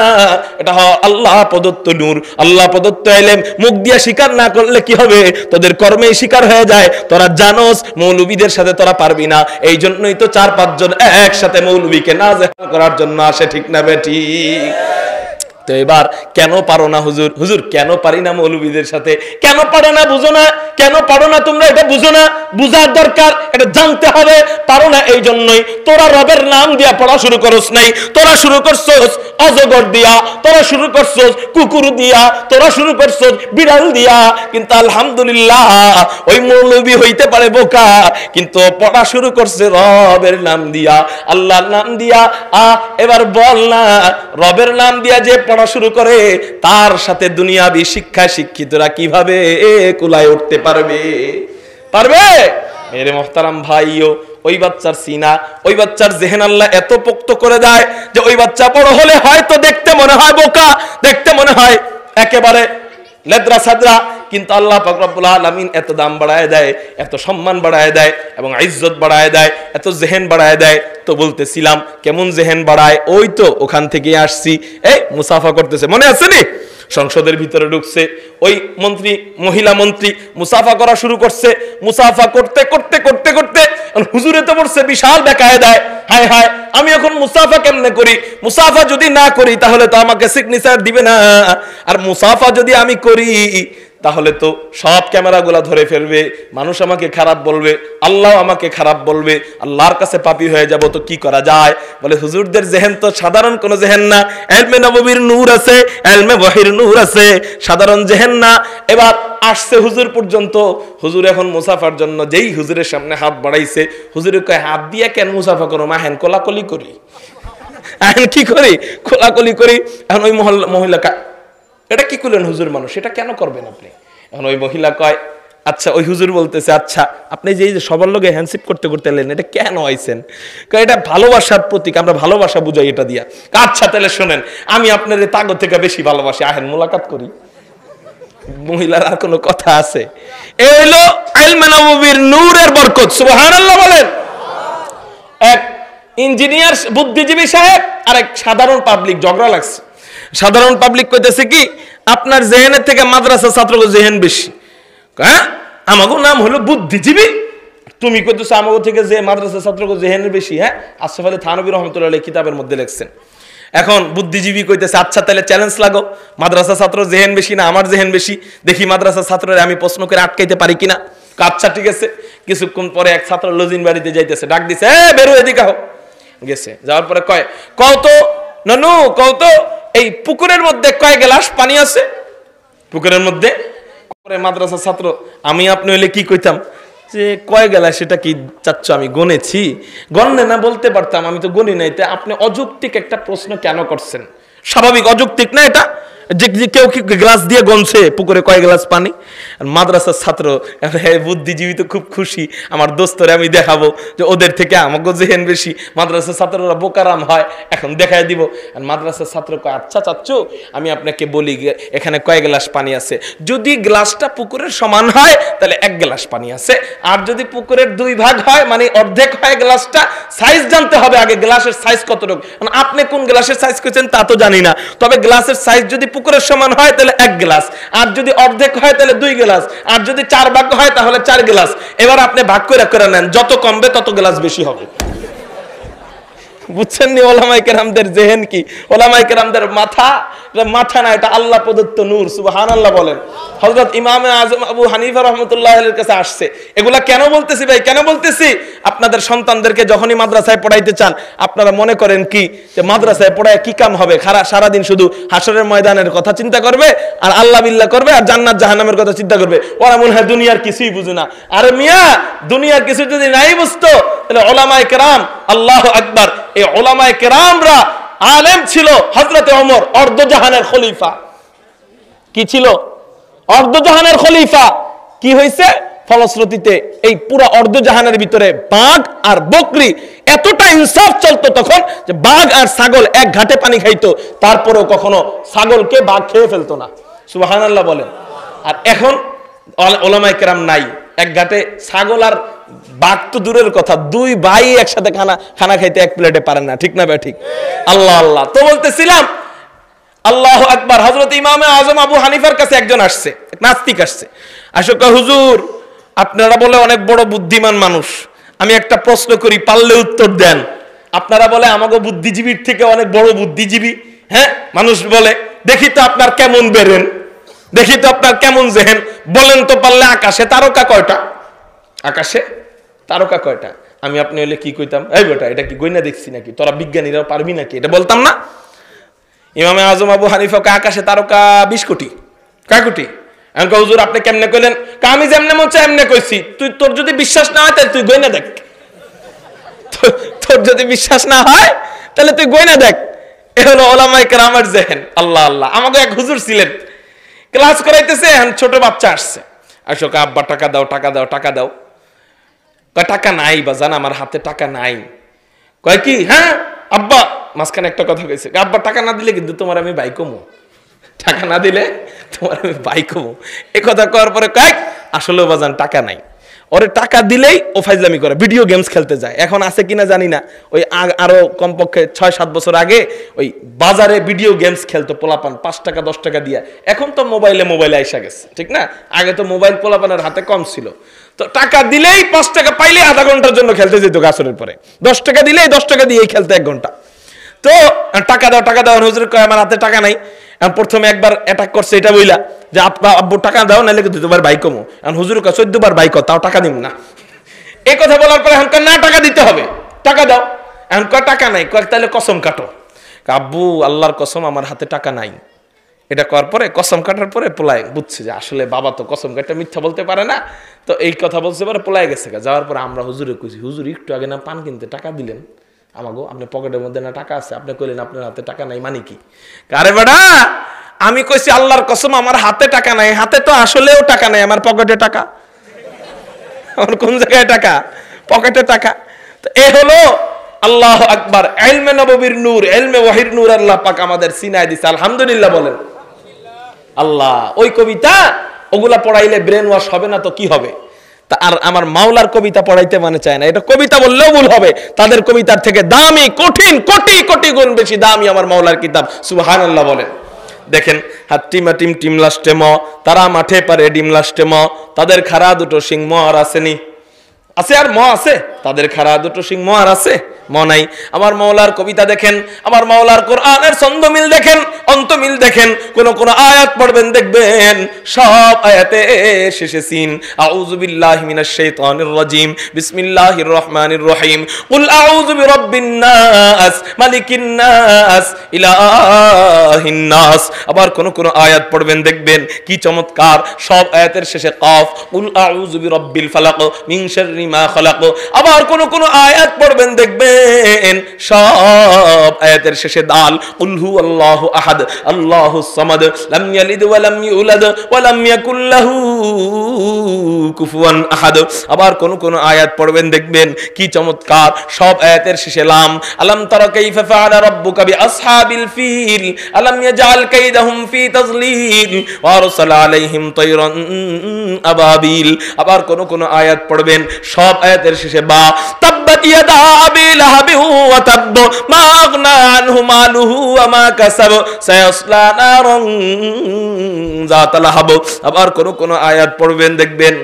এটা আল্লাহ প্রদত্ত নূর। আল্লাহ প্রদত্ত এলেম। মুখ দিয়ে স্বীকার না করলে কি হবে? তোদের কর্মেই স্বীকার হয়ে যায়। তোরা জানোস, মৌলবীদের সাথে তোরা পারবি না। এই জন্যই তো চার পাঁচজন একসাথে মৌলবীকে না করার জন্য আসে, ঠিক না বেটি? তো এবার কেন পারো না হুজুর? হুজুর, কেন পারি না মৌলবীদের সাথে? কেন পারো না বুঝো না? কেন পারো না তোমরা এটা বুঝো না? বুঝার দরকার, এটা জানতে হবে। পারো না এই জন্যই। তোরা রবের নাম দিয়া পড়া শুরু করস নাই। তোরা শুরু করছস অজগর দিয়া, তোরা শুরু করছস কুকুর দিয়া, তোরা শুরু করছস বিড়াল দিয়া। কিন্তু আলহামদুলিল্লাহ, ওই মৌলবী হইতে পারে বোকা। কিন্তু পড়া শুরু করছে রবের নাম দিয়া। আল্লাহর নাম দিয়া। আ এবার বল না, রবের নাম দিয়া যে পড়া শুরু করে, তার সাথে দুনিয়াবি শিক্ষা শিক্ষিতরা কীভাবে কুলায় উঠতে পারবে? পারবে? মেরে মোহতারাম ভাইও, ওই বাচ্চার সিনা, ওই বাচ্চার জেহেন আল্লাহ এত পোক্ত করে দেয় যে ওই বাচ্চা বড় হলে হয়তো দেখতে মনে হয় বোকা, দেখতে মনে হয় একেবারে লেদ্রা সাদরা, কিন্তু আল্লাহ পাক রব্বুল আলামিন এত দাম বাড়ায় দেয়, এত সম্মান বাড়ায় দেয় এবং ইজ্জত বাড়ায় দেয়, এত জেহেন বাড়ায় দেয়। তো বলতেছিলাম, কেমন জেহেন বাড়ায়? ওই তো ওখান থেকে আসছি। এই মুসাফা করতেছে, মনে আছে নি? সংসদের ভিতরে ঢুকছে। ওই মন্ত্রী, মহিলা মন্ত্রী মুসাফা করা শুরু করছে। মুসাফা করতে করতে করতে হুজুরে তো পড়ছে বিশাল বেকায় দেয় হায় হায়, আমি এখন মুসাফা কেমনে করি? মুসাফা যদি না করি, তাহলে তো আমাকে সিগনেচার দিবে না। আর মুসাফা যদি আমি করি তাহলে তো সব ক্যামেরাগুলো ধরে ফেলবে, মানুষ আমাকে খারাপ বলবে, আল্লাহ আমাকে খারাপ বলবে, আল্লাহর কাছে পাপি হয়ে যাব, তো কি করা যায়? বলে হুজুরদের জেহেন তো সাধারণ কোনো জেহেন না। এলমে নববীর নূর আছে, এলমে বহির নূর আছে, সাধারণ জেহেন না। এবার আসছে হুজুর পর্যন্ত, হুজুর এখন মুসাফার জন্য যেই হুজুরের সামনে হাত বাড়াইছে, হুজুরে কয়, হাত দিয়ে কেন মুসাফা করো মাহেন কোলাকলি করি। *laughs* এখন কি করি? খোলাকলি করি? এখন ওই মহল্লা মহিলা এটা কি করলেন হুজুর মানুষ? এটা কেন করবেন আপনি? এখন ওই মহিলা কয় আচ্ছা ওই হুজুর বলতেছে আচ্ছা আপনি যে সবার লোকে হ্যান্ডশিপ করতে করতে এলেন, এটা কেন আইছেন? এটা ভালোবাসার প্রতীক, আমরা ভালোবাসা বুঝাই এটা দিয়া। আচ্ছা তাহলে শোনেন, আমি আপনার তাগো থেকে বেশি ভালোবাসি। আহেন, মোলাকাত করি। মহিলার আর কোনো কথা আছে? এলো আইলমানবীর নূরের বরকত, সুবহানাল্লাহ বলেন। এক ইঞ্জিনিয়ার, বুদ্ধিজীবী সাহেব আর এক সাধারণ পাবলিক ঝগড়া লাগছে। সাধারণ পাবলিক কইতেছে কি, আপনার জেহেনের থেকে মাদ্রাসা ছাত্র জেহেন বেশি। হ্যাঁ? আমাকে নাম হলো বুদ্ধিজীবী। তুমি কইতেছো আমাকে থেকে যে মাদ্রাসা ছাত্র জেহেনের বেশি হ্যাঁ? আশরাফ আলী থানবী রহমতুল্লাহ কিতাবের মধ্যে লেখছেন। এখন বুদ্ধিজীবী কইতেছে আচ্ছা তাহলে চ্যালেঞ্জ লাগো। মাদ্রাসা ছাত্র জেহেন বেশি না আমার জেহেন বেশি? দেখি মাদ্রাসা ছাত্রের আমি প্রশ্ন করে আটকাইতে পারি কিনা? আচ্ছা ঠিক আছে। কিছুক্ষণ পরে এক ছাত্র লজিন বাড়িতে যাইতেছে, ডাক দিছে এ বেরো এদিকে হো গেছে। যাওয়ার পরে কয়, কও তো, ননু, কও তো এই পুকুরের মধ্যে কয় গ্লাস পানি আছে? পুকুরের মধ্যে? মাদ্রাসা ছাত্র, আমি আপনি হইলে কি কইতাম? যে কয় গেলা সেটা কি চাচ্ছ? আমি গনেছি গণনে না বলতে পারতাম, আমি তো গনি নাই। তাই আপনি অযৌক্তিক একটা প্রশ্ন কেন করছেন? স্বাভাবিক অযৌক্তিক না এটা? যে কেউ কি গ্লাস দিয়ে গনছে পুকুরে কয় গ্লাস পানি? আর মাদ্রাসার ছাত্র হ্যাঁ, বুদ্ধিজীবী তো খুব খুশি। আমার দোস্তরে আমি দেখাবো যে ওদের থেকে আমাকে জেহেন বেশি। মাদ্রাসার ছাত্ররা বোকারাম হয় এখন দেখাই দিব। আর মাদ্রাসার ছাত্র কয় আচ্ছা চাচ্ছু আমি আপনাকে বলি এখানে কয় গ্লাস পানি আছে? যদি গ্লাসটা পুকুরের সমান হয় তাহলে এক গ্লাস পানি আছে। আর যদি পুকুরের দুই ভাগ হয় মানে অর্ধেক হয় গ্লাসটা সাইজ জানতে হবে আগে গ্লাসের সাইজ কতটুকু। মানে আপনি কোন গ্লাসের সাইজ করছেন তা তো জানি না। তবে গ্লাসের সাইজ যদি পুকুরের সমান হয়, তাহলে এক গ্লাস। আর যদি অর্ধেক হয়, তাহলে দুই গ্লাস। আর যদি চার ভাগ হয়, তাহলে চার গ্লাস। এবার আপনি ভাগ করে করে নেন। যত কমবে, তত গ্লাস বেশি হবে। বুঝছেন নি ওলামাই কেরামদের জেহেন কি? ওলামাই কেরামদের মাথা মাথা না, এটা আল্লাহ প্রদত্ত নূর সুবহান আল্লাহ বলেন। হজরত ইমামে আজম আবু হানিফা রহমতুল্লাহ কাছে আসছে। এগুলা কেন বলতেছি ভাই? কেন বলতেছি? আপনাদের সন্তানদেরকে যখনই মাদ্রাসায় পড়াইতে চান, আপনারা মনে করেন কি? যে মাদ্রাসায় পড়ায় কি কাম হবে? খারা সারাদিন শুধু হাসরের ময়দানের কথা চিন্তা করবে আর আল্লাহ বিল্লাহ করবে আর জান্নাত জাহান্নামের কথা চিন্তা করবে। ওরা মনে হয় দুনিয়ার কিছুই বুঝে না। আরে মিয়া, দুনিয়ার কিছু যদি নাই বুঝতো, তাহলে ওলামায়ে কেরাম আল্লাহ আকবার এই ওলামায়ে কেরামরা আলেম ছিল হজরতে ওমর, অর্ধজাহানের খলিফা। কি ছিল? অর্ধজাহানের খলিফা। কি হয়েছে ফলশ্রুতিতে এই পুরো অর্ধজাহানের ভিতরে বাঘ আর বকরি এতটা ইনসাফ চলতো তখন যে বাঘ আর ছাগল এক ঘাটে পানি খাইতো, তারপরেও কখনো ছাগলকে বাঘ খেয়ে ফেলতো না। সুবাহানাল্লাহ বলেন। আর এখন ওলা- ওলামায়ে কেরাম নাই। এক ঘাটে ছাগল আর বাঘ তো দূরের কথা, দুই ভাই একসাথে খানা খানা খাইতে এক প্লেটে পারেন না, ঠিক না ঠিক? আল্লাহ আল্লাহ। তো বলতেছিলাম, আল্লাহ আকবার হজরত ইমামে আজম আবু হানিফার কাছে একজন আসছে নাস্তিক আসছে। আসো হুজুর, আপনারা বলে অনেক বড় বুদ্ধিমান মানুষ। আমি একটা প্রশ্ন করি, পারলে উত্তর দেন। আপনারা বলে আমাকে বুদ্ধিজীবীর থেকে অনেক বড় বুদ্ধিজীবী হ্যাঁ? মানুষ বলে, দেখি তো আপনার কেমন বেরেন, দেখি তো আপনার কেমন জেহেন, বলেন তো পারলে আকাশে তারকা কয়টা? আকাশে? তারকা কয়টা? আমি আপনি হলে কি কইতাম? এই বেটা, এটা কি গইনা দেখছি নাকি? তোরা বিজ্ঞানীরা পারবি নাকি? এটা বলতাম না? ইমামে আজম আবু হানিফাকে আকাশে তারকা বিশ কোটি। কয় কোটি? আমি হুজুর, আপনি কেমনে কইলেন? আমি যেমনে মন এমনে কইছি। তুই, তোর যদি বিশ্বাস না হয়, তাহলে তুই গইনা দেখ। তোর যদি বিশ্বাস না হয়, তাহলে তুই গইনা দেখ। এ হলো ওলামাই কেরামের জেহেন। আল্লাহ আল্লাহ। আমাকে এক হুজুর ছিলেন। ক্লাস করাইতেছে, এখন ছোট বাচ্চা আসছে। আসো আব্বা, টাকা দাও টাকা দাও টাকা দাও। কয়, টাকা নাই বা জান, আমার হাতে টাকা নাই। কয় কি হ্যাঁ আব্বা, মাঝখানে একটা কথা কইছে আব্বা, টাকা না দিলে কিন্তু তোমার আমি বাইক কমো। টাকা না দিলে তোমার আমি বাইক কমো। এ কথা করার পরে কয়েক আসলে বাজান টাকা নাই। ওরে টাকা দিলেই ও ফাইজলামি করে, ভিডিও গেমস খেলতে যায়। এখন আছে কিনা জানি না। ওই আরও কমপক্ষে ছয়, সাত বছর আগে ওই বাজারে ভিডিও গেমস খেলতো পোলাপান, পাঁচ টাকা, দশ টাকা দিয়া। এখন তো মোবাইলে মোবাইলে আইসা গেছে, ঠিক না? আগে তো মোবাইল পোলাপানের হাতে কম ছিল। তো টাকা দিলেই পাঁচ টাকা পাইলে আধা ঘণ্টার জন্য খেলতে যেত গাছরের পরে। দশ টাকা দিলেই দশ টাকা দিয়েই খেলতে এক ঘণ্টা। তো টাকা দাও টাকা দাও, হুজুর কয়, আমার হাতে টাকা নাই। প্রথমে একবার অ্যাটাক করছে, এটা বইলা যে আব্বা আব্বু, টাকা দাও, নাহলে তোমার ভাই কমো। এখন হুজুর কয়, চোদ্দ বার ভাই কর, তাও টাকা দিব না। এই কথা বলার পরে এখন না, টাকা দিতে হবে। টাকা দাও। এখন কয়, টাকা নাই। কয়, তাহলে কসম কাটো। আব্বু, আল্লাহর কসম, আমার হাতে টাকা নাই। এটা করার পরে, কসম কাটার পরে পোলায় বুঝছে যে আসলে বাবা তো কসম কাটা মিথ্যা বলতে পারে না। তো এই কথা বলছে পরে পোলায় গেছে যাওয়ার পরে আমরা হুজুরে কইছি, হুজুর, একটু আগে না পান কিনতে টাকা দিলেন? আমাগো, আপনার পকেটের মধ্যে না টাকা আছে। আপনি কইলেন আপনার হাতে টাকা নাই মানে কি? আরে বেটা, আমি কইছি আল্লাহর কসম, আমার হাতে টাকা নাই। হাতে তো আসলেও টাকা নাই, আমার পকেটে টাকা? *laughs* আমার কোন জায়গায় টাকা? পকেটে টাকা। তো এ হলো আল্লাহ আকবার। এলমে নববীর নূর, এলমে ওয়াহির নূর আল্লাহ পাক আমাদের সিনায় দিছে। আলহামদুলিল্লাহ বলেন। আল্লাহ, ওই কবিতা ওগুলা পড়াইলে ব্রেন ওয়াশ হবে না তো কি হবে? তা আর আমার মাওলার কবিতা পড়াইতে মানে চায় না। এটা কবিতা বললেও ভুল হবে। তাদের কবিতার থেকে দামি, কঠিন, কোটি কোটি গুণ বেশি দামি আমার মাওলার কিতাব। সুবহানাল্লাহ বলেন। দেখেন হাট্টিমা টিম টিম লাস্টে ম, তারা মাঠে পারে ডিম লাস্টে ম, তাদের খারা দুটো সিং ম আর আসেনি আছে আর ম আছে? তাদের খারা দুটো সিং ম আর আছে? ম নাই। আমার মাওলার কবিতা দেখেন, আমার মাওলার কোরআনের ছন্দ মিল দেখেন, অন্ত মিল দেখেন, কোন কোন আয়াত পড়বেন, দেখবেন, সব আয়াতে শেষে সিন। আউযু বিল্লাহি মিনাশ শাইতানির রাজিম, বিসমিল্লাহির রহমানির রহিম। কুল আউযু বিরাব্বিন নাস, মালিকিন নাস, ইলাহিন নাস। আবার কোন কোন আয়াত পড়বেন, দেখবেন, কি চমৎকার। সব আয়াতের শেষে কাফ। কুল আউযু বিরাব্বিল ফালাক, মিন শাররি মা খালাক। আবার কোন কোন আয়াত পড়বেন, দেখবেন সব আয়াতের শেষে দাল, কুল হু আল্লাহু আহাদ আল্লাহুস সামাদ, লাম ইয়ালিদ ওয়া লাম ইউলাদ কুফুয়ান আহাদ। আবার কোন কোন আয়াত পড়বেন, দেখবেন কি চমৎকার, সব আয়াতের শেষে লাম, আলাম তারা কাইফা ফাআলা রাব্বুকা বিআসহাবিল ফিল, আলাম ইয়াজআল কাইদাহুম ফি তাজলিল ওয়া আরসালা আলাইহিম তায়রান আবাবিল। আবার কোন কোন আয়াত পড়বেন সব আয়াতের শেষে বা, তাব্বাত ইয়াদা আবি লাহাবি ওয়া তাব্ব মা মালুহু ওয়া মা কাসাব, সায়াসলা নারুন আবার কোন কোন আয়াত পড়বেন, দেখবেন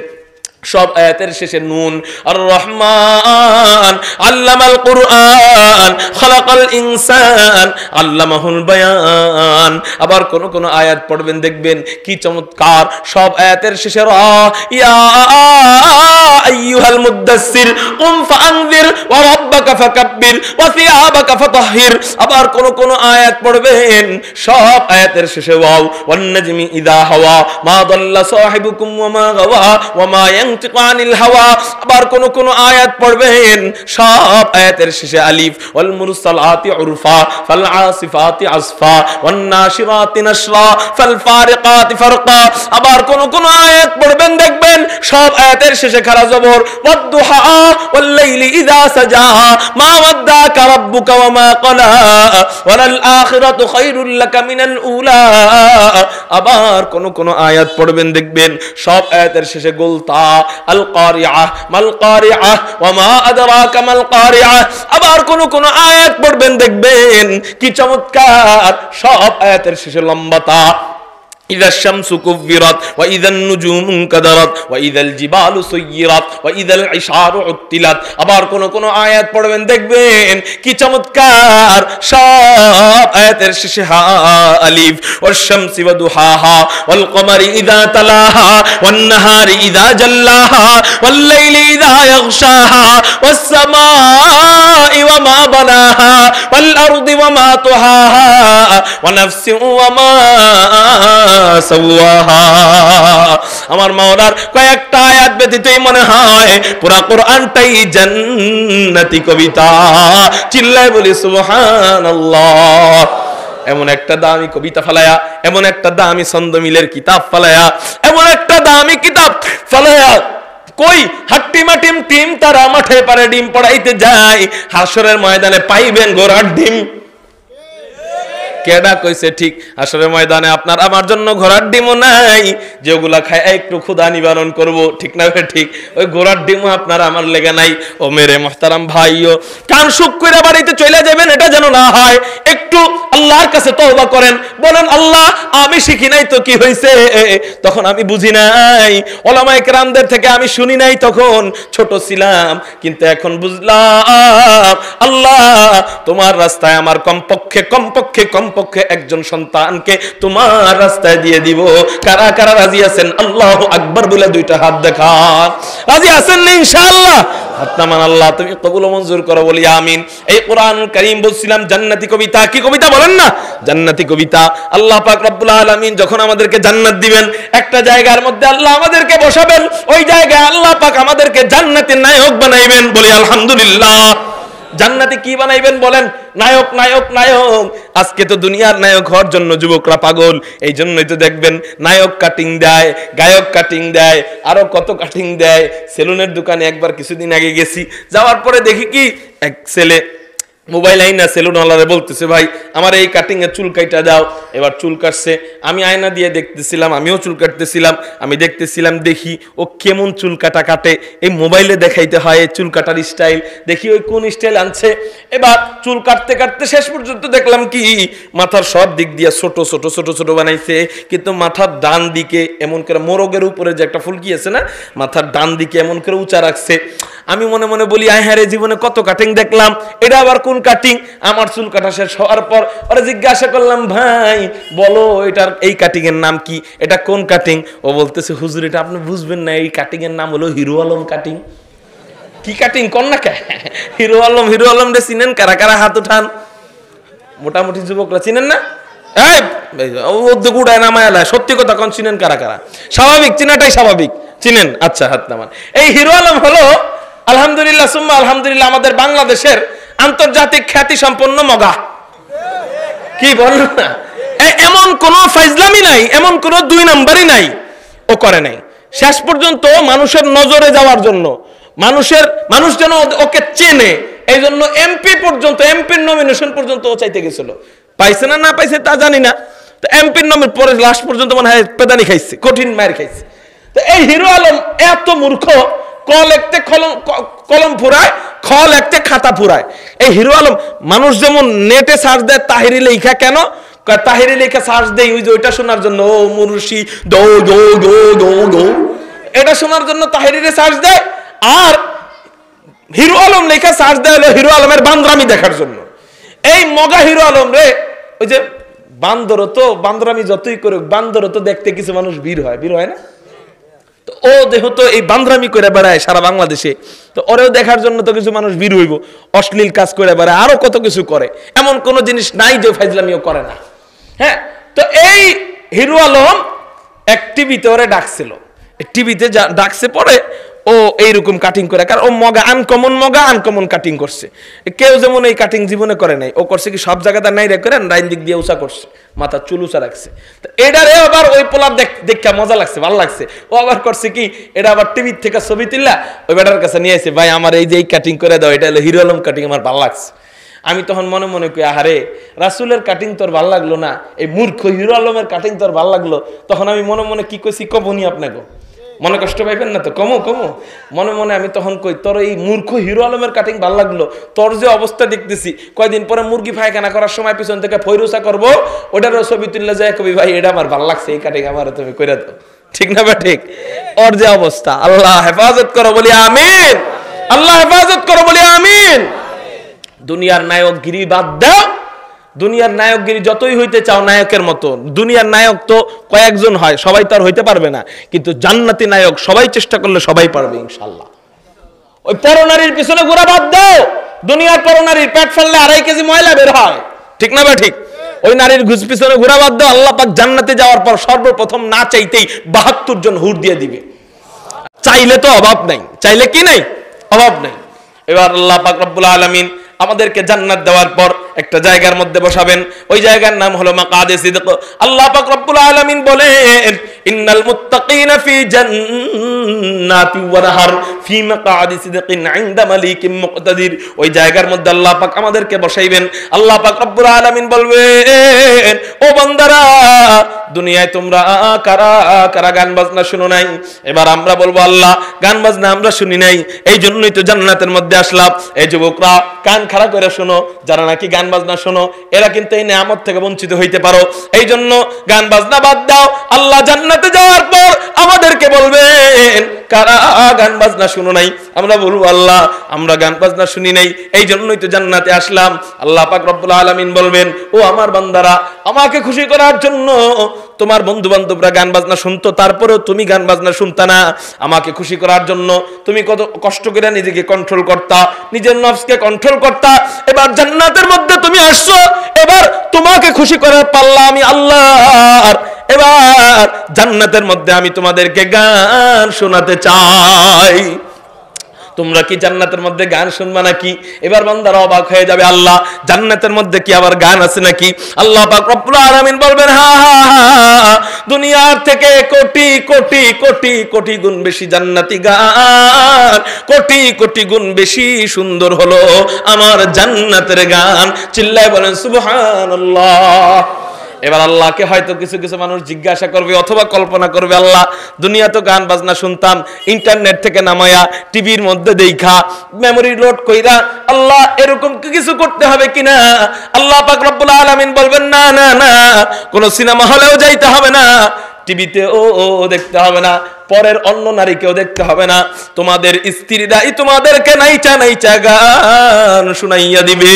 সব আয়াতের শেষে নুন। আর রহমান আল্লামাল কুরআন, খালাকাল ইনসান, আল্লামাহুল বায়ান। আবার কোন কোন আয়াত পড়বেন, দেখবেন কি চমৎকার। সব আয়াতের শেষে রা, ইয়া আইয়ুহাল মুদাসসির, কুম ওয়া রাব্বাকা ফাকাব্বির, ওয়া ফাতাহহির আবার কোন কোন আয়াত পড়বেন, সব আয়াতের শেষে ওয়াও। ওয়ান নাজমি ইদা হাওয়া, মা দাল্লা সাহিবুকুম ওয়া মা গাওয়া, ওয়া মা আবার কোন কোন আয়াত পড়বেন। সব আয়াতের শেষে আলিফ, ওয়াল মুরসালাতি উরফা, ফাল আসিফাতি আসফা, ওয়ান নাশিরাতি নাশরা, ফাল ফারিকাতি ফারকা। আবার কোন কোন আয়াত পড়বেন, দেখবেন সব আয়াতের শেষে খারা জবর ওয়াদ্দুহা ওয়াল লাইলি ইযা সাজা মা ওয়াদ্দাকা রাব্বুকা ওয়া মা ক্বালা, ওয়ালাল আখিরাতু খায়রুল লাকা মিনাল উলা। আবার কোন কোন আয়াত পড়বেন, দেখবেন সব আয়াতের শেষে গোলতা আবার কোন কোন আয়াত পড়বেন দেখবেন কি চমৎকার সব আয়াতের শেষে লম্বাতা إذا الشمس كفرت وإذا النجوم انكدرت وإذا الجبال سيرت وإذا العشار عطلت আবার কোন কোন আয়াত পড়বেন দেখবেন কি চমৎকার সব আয়াতের শেষে হা আলিফ والشمس وضحاها والقمر إذا تلاها والنهار إذا جلاها والليل إذا يغشاها والسماء وما بناها والأرض وما طحاها ونفس وما আমার মাওলার কয়েকটা আয়াত ব্যতীতই মনে হয় পুরা কোরআনটাই জান্নাতি কবিতা। চিল্লায় বলি, সুবহানাল্লাহ। এমন একটা দামি কবিতা ফালায়া, এমন একটা দামি ছন্দ মিলের কিতাব ফালায়া, এমন একটা দামি কিতাব ফালায়া। কই? হাট্টি মাটিম টিম তারা মাঠে পারে ডিম পড়াইতে যায়, হাসরের ময়দানে পাইবেন গোড়ার ডিম। কেডা কইছে ঠিক? আসলে ময়দানে আপনার আমার জন্য ঘোড়ার ডিমও নাই। যেগুলা খায় একটু ক্ষুধা নিবারণ করব। ঠিক না ঠিক? ওই ঘোড়ার ডিমও আপনার আমার লেগে নাই। ও মেরে মোহতারাম ভাইও, কান সুখ করে বাড়িতে চলে যাবেন, এটা যেন না হয়। আল্লাহর কাছে তওবা করেন, বলেন, আল্লাহ, আমি শিখি নাই তো কি হয়েছে তখন আমি বুঝি নাই। ওলামায়ে কেরামদের থেকে আমি শুনি নাই তখন, ছোট ছিলাম, কিন্তু এখন বুঝলাম, আল্লাহ, তোমার রাস্তায় আমার কমপক্ষে কমপক্ষে কমপক্ষে একজন সন্তানকে তোমার রাস্তায় দিয়ে দিব। কারা কারা রাজি আছেন? আল্লাহ আকবার বলে দুইটা হাত দেখান। রাজি আছেন ইনশাআল্লাহ। কবিতা, কি কবিতা বলেন না? জান্নাতি কবিতা। যখন আমাদেরকে জান্নাত দিবেন, একটা জায়গার মধ্যে আল্লাহ আমাদেরকে বসাবেন, ওই জায়গায় আমাদেরকে জান্নাতের নায়ক বানাইবেন বলি, আলহামদুলিল্লাহ। জান্নাতে কি বানাইবেন বলেন? নায়ক নায়ক নায়ক। আজকে তো দুনিয়ার নায়ক হওয়ার জন্য যুবকরা পাগল। এই জন্যই তো দেখবেন নায়ক কাটিং দেয়, গায়ক কাটিং দেয়, আরও কত কাটিং দেয়। সেলুনের দোকানে একবার কিছুদিন আগে গেছি, যাওয়ার পরে দেখি কি, এক ছেলে মোবাইল আইনা সেলুনওয়ালারে বলতেছে, ভাই, আমার এই কাটিং এর চুল কাইটা দাও। এবার চুল কাটছে। আমি আয়না দিয়ে দেখতেছিলাম, আমিও চুল কাটতেছিলাম, আমি দেখতেছিলাম, দেখি ও কেমন চুল কাটা কাটে। এই মোবাইলে দেখাইতে হয় চুল কাটার স্টাইল দেখি ওই কোন স্টাইল আনছে। এবার চুল কাটতে কাটতে শেষ পর্যন্ত দেখলাম কি, মাথার সব দিক দিয়ে ছোট ছোট ছোট ছোট বানাইছে। কিন্তু মাথার ডান দিকে এমন করে মোরগের উপরে যে একটা ফুলকি আছে না, মাথার ডান দিকে এমন করে উঁচা রাখছে। আমি মনে মনে বলি, আয় হ্যাঁ জীবনে কত কাটিং দেখলাম। এটা আবার কোন কাটিং আমার চুল কাটা শেষ হওয়ার পর, ওরা জিজ্ঞাসা করলাম, ভাই, বলো, এটার, এই কাটিং এর নাম কি? এটা কোন কাটিং ও বলতেছে, হুজুর, এটা আপনি বুঝবেন না, এই কাটিং এর নাম হলো হিরো আলম কাটিং কি কাটিং কর না কে? *laughs* হিরো আলম হিরো আলম রে, চিনেন? কারা কারা হাত উঠান? মোটামুটি যুবকরা, চিনেন না? সত্যি কথা কোন, চিনেন কারা কারা? স্বাভাবিক, চিনাটাই স্বাভাবিক। চিনেন? আচ্ছা হাত নামান। এই হিরো আলম হলো, আলহামদুলিল্লাহ, সুম্মা, আলহামদুলিল্লাহ, আমাদের বাংলাদেশের আন্তর্জাতিক খ্যাতি সম্পন্ন মগা। কি বল না এমন কোন ফাইজলামি নাই, এমন কোন দুই নাম্বারই নাই। ও করে নাই। শেষ পর্যন্ত মানুষের নজরে যাওয়ার জন্য, মানুষের, মানুষ যেন ওকে চেনে এই জন্য এমপি পর্যন্ত, এমপির নমিনেশন পর্যন্ত ও চাইতে গেছিল। পাইছে না না পাইছে তা জানি না। তো এমপির নমিন পরে লাস্ট পর্যন্ত মনে হয় পেদানি খাইছে, কঠিন মায়ের খাইছে। তো এই হিরো আলম এত মূর্খ ক কলম ফুরায় খ লিখতে খাতা ফুরায়। এই হিরো আলম, মানুষ যেমন নেটে সার্চ দেয়, তাহিরি লেখা কেন? তাহিরি লেখা সার্চ দেই, ওই যে ওইটা শোনার জন্য, ও মুরুষি দো দো দো দো দো। এটা শোনার জন্য তাহিরিরে সার্চ দেয়, আর হিরো আলম লেখা সার্চ দেয় হলো হিরো আলমের বান্দরামি দেখার জন্য। এই মগা হিরো আলম রে, ওই যে বান্দর তো, বান্দরামি যতই করুক, বান্দর তো দেখতে কিছু মানুষ ভিড় হয় ভিড় হয় না? ও যেহেতু এই বান্দ্রামি করে বেড়ায় সারা বাংলাদেশে। তো ওরেও দেখার জন্য তো কিছু মানুষ ভিড় হইব, অশ্লীল কাজ করে বেড়ায়, আরও কত কিছু করে। এমন কোন জিনিস নাই যে ফাইজলামিও করে না। হ্যাঁ? তো এই হিরু আলম এক টিভিতে ওরে ডাকছিল। টিভিতে ডাকছে পরে ও এইরকম কাটিং করে, কারণ ও মগা আনকমন মগা আনকমন কাটিং করছে। কেউ যেমন এই কাটিং জীবনে করে নাই, ও করছে কি সব জায়গাতে নাই রে করে দিক দিয়ে উঁচা করছে, মাথা চুল উঁচা রাখছে। এটারে আবার ওই পোলাপ দেখা মজা লাগছে, ভালো লাগছে। ও আবার করছে কি, এটা আবার টিভির থেকে ছবি তুললা, ওই বেটার কাছে নিয়ে আসে ভাই, আমার এই যে এই কাটিং করে দাও, এটা হলো হিরো আলম কাটিং আমার ভালো লাগছে। আমি তখন মনে মনে কই, আহারে, রাসুলের কাটিং তোর ভালো লাগল না? এই মূর্খ হিরো আলমের কাটিং তোর ভালো লাগল? তখন আমি মনে মনে কি কইছি, কবনি আপনাকে মনে কষ্ট পাইবেন না তো? কমো কমো। মনে মনে আমি তখন কই, তোর এই মূর্খ হিরো আলমের কাটিং ভালো লাগল। তোর যে অবস্থা দেখতেছি, কয়দিন পরে মুরগি পায়খানা করার সময় পিছন থেকে ফৈরুসা করব, ওটারও ছবি তুললে যায় কবি, ভাই, এটা আমার ভালো লাগছে, এই কাটিং আমার তুমি করে দাও। ঠিক না ঠিক? ওর যে অবস্থা, আল্লাহ হেফাজত করো, বলি আমিন। আল্লাহ হেফাজত করো, বলি আমিন। দুনিয়ার নায়ক গিরি বাদ দাও। দুনিয়ার নায়কগিরি যতই হইতে চাও নায়কের মতো দুনিয়ার নায়ক তো কয়েকজন হয়, সবাই তো আর হইতে পারবে না। কিন্তু জান্নাতি নায়ক সবাই চেষ্টা করলে সবাই পারবে ইনশাল্লাহ ওই পরনারীর পিছনে ঘোরা বাদ দাও। দুনিয়ার পরনারীর পেট ফেললে আড়াই কেজি ময়লা বের হয়। ঠিক না বা ঠিক? ওই নারীর ঘুষ পিছনে ঘোরা বাদ দাও, আল্লাহ পাক জান্নাতে যাওয়ার পর সর্বপ্রথম না চাইতেই বাহাত্তর জন হুর দিয়ে দিবে। চাইলে তো অভাব নাই। চাইলে কি নাই? অভাব নাই। এবার আল্লাহ পাক রব্বুল আলামিন আমাদেরকে জান্নাত দেওয়ার পর একটা জায়গার মধ্যে বসাবেন। ওই জায়গার নাম হলো মাকাদে সিদক। আল্লাহ পাক রব্বুল আলামিন বলেন, ইন্নাল মুত্তাকিনা ফি জান্নাতি ওয়া নাহার ফি মাকাদি সিদকিন ইনদা মালিকিন মুকতাদির। ওই জায়গার মধ্যে আল্লাহ পাক আমাদেরকে বসাইবেন। আল্লাহ পাক রব্বুল আলামিন বলবেন, ও বান্দারা দুনিয়ায় তোমরা কারা কারা গান বাজনা শুনো নাই? এবার আমরা বলব, আল্লাহ, গান বাজনা আমরা শুনি নাই। এই জন্যই তো জান্নাতের মধ্যে আসলাম। এই যুবকরা, কান খাড়া করে শোনো। যারা নাকি গান বাজনা শোনো, এরা কিন্তু এই নেয়ামত থেকে বঞ্চিত হইতে পারো। এই জন্য গান বাজনা বাদ দাও। আল্লাহ জান্নাতে যাওয়ার পর আমাদেরকে বলবেন কারা গান বাজনা শুনো নাই? আমরা বলব, আল্লাহ, আমরা গান বাজনা শুনি নাই। এই জন্যই তো জান্নাতে আসলাম। আল্লাহ পাক রব্বুল আলামিন বলবেন, ও আমার বান্দারা, আমাকে খুশি করার জন্য তোমার বন্ধু বান্ধবরা গান বাজনা শুনতো, তারপরেও তুমি গান বাজনা শুনতা না। আমাকে খুশি করার জন্য তুমি কত কষ্ট করে নিজেকে কন্ট্রোল করতা, নিজের নফসকে কন্ট্রোল করতা। এবার জান্নাতের মধ্যে তুমি আসছো, এবার তোমাকে খুশি করার পাল্লা আমি আল্লাহর এবার জান্নাতের মধ্যে আমি তোমাদেরকে গান শোনাতে চাই। তোমরা কি জান্নাতের মধ্যে গান শুনবা নাকি? এবার বান্দারা অবাক হয়ে যাবে, আল্লাহ, জান্নাতের মধ্যে কি আবার গান আছে নাকি? আল্লাহ পাক রব্বুল আলামিন বলবেন, হা হা দুনিয়ার থেকে কোটি কোটি কোটি কোটি গুণ বেশি জান্নাতি গান, কোটি কোটি গুণ বেশি সুন্দর হলো আমার জান্নাতের গান। চিল্লায় বলেন, সুবহানাল্লাহ। এবার আল্লাহকে হয়তো কিছু কিছু মানুষ জিজ্ঞাসা করবে অথবা কল্পনা করবে, আল্লাহ দুনিয়া তো গান বাজনা শুনতাম, ইন্টারনেট থেকে নামায়া, টিভির মধ্যে দেখা মেমোরি লোড কইরা, আল্লাহ, এরকম কিছু করতে হবে কিনা? আল্লাহ পাক রব্বুল আলামিন বলবেন, না না না, কোন সিনেমা হলেও যাইতে হবে না টিভিতে ও ও দেখতে হবে না, পরের অন্য নারীকেও দেখতে হবে না, তোমাদের স্ত্রীরাই তোমাদেরকে নাইচা নাইচা গান শুনাইয়া দিবে।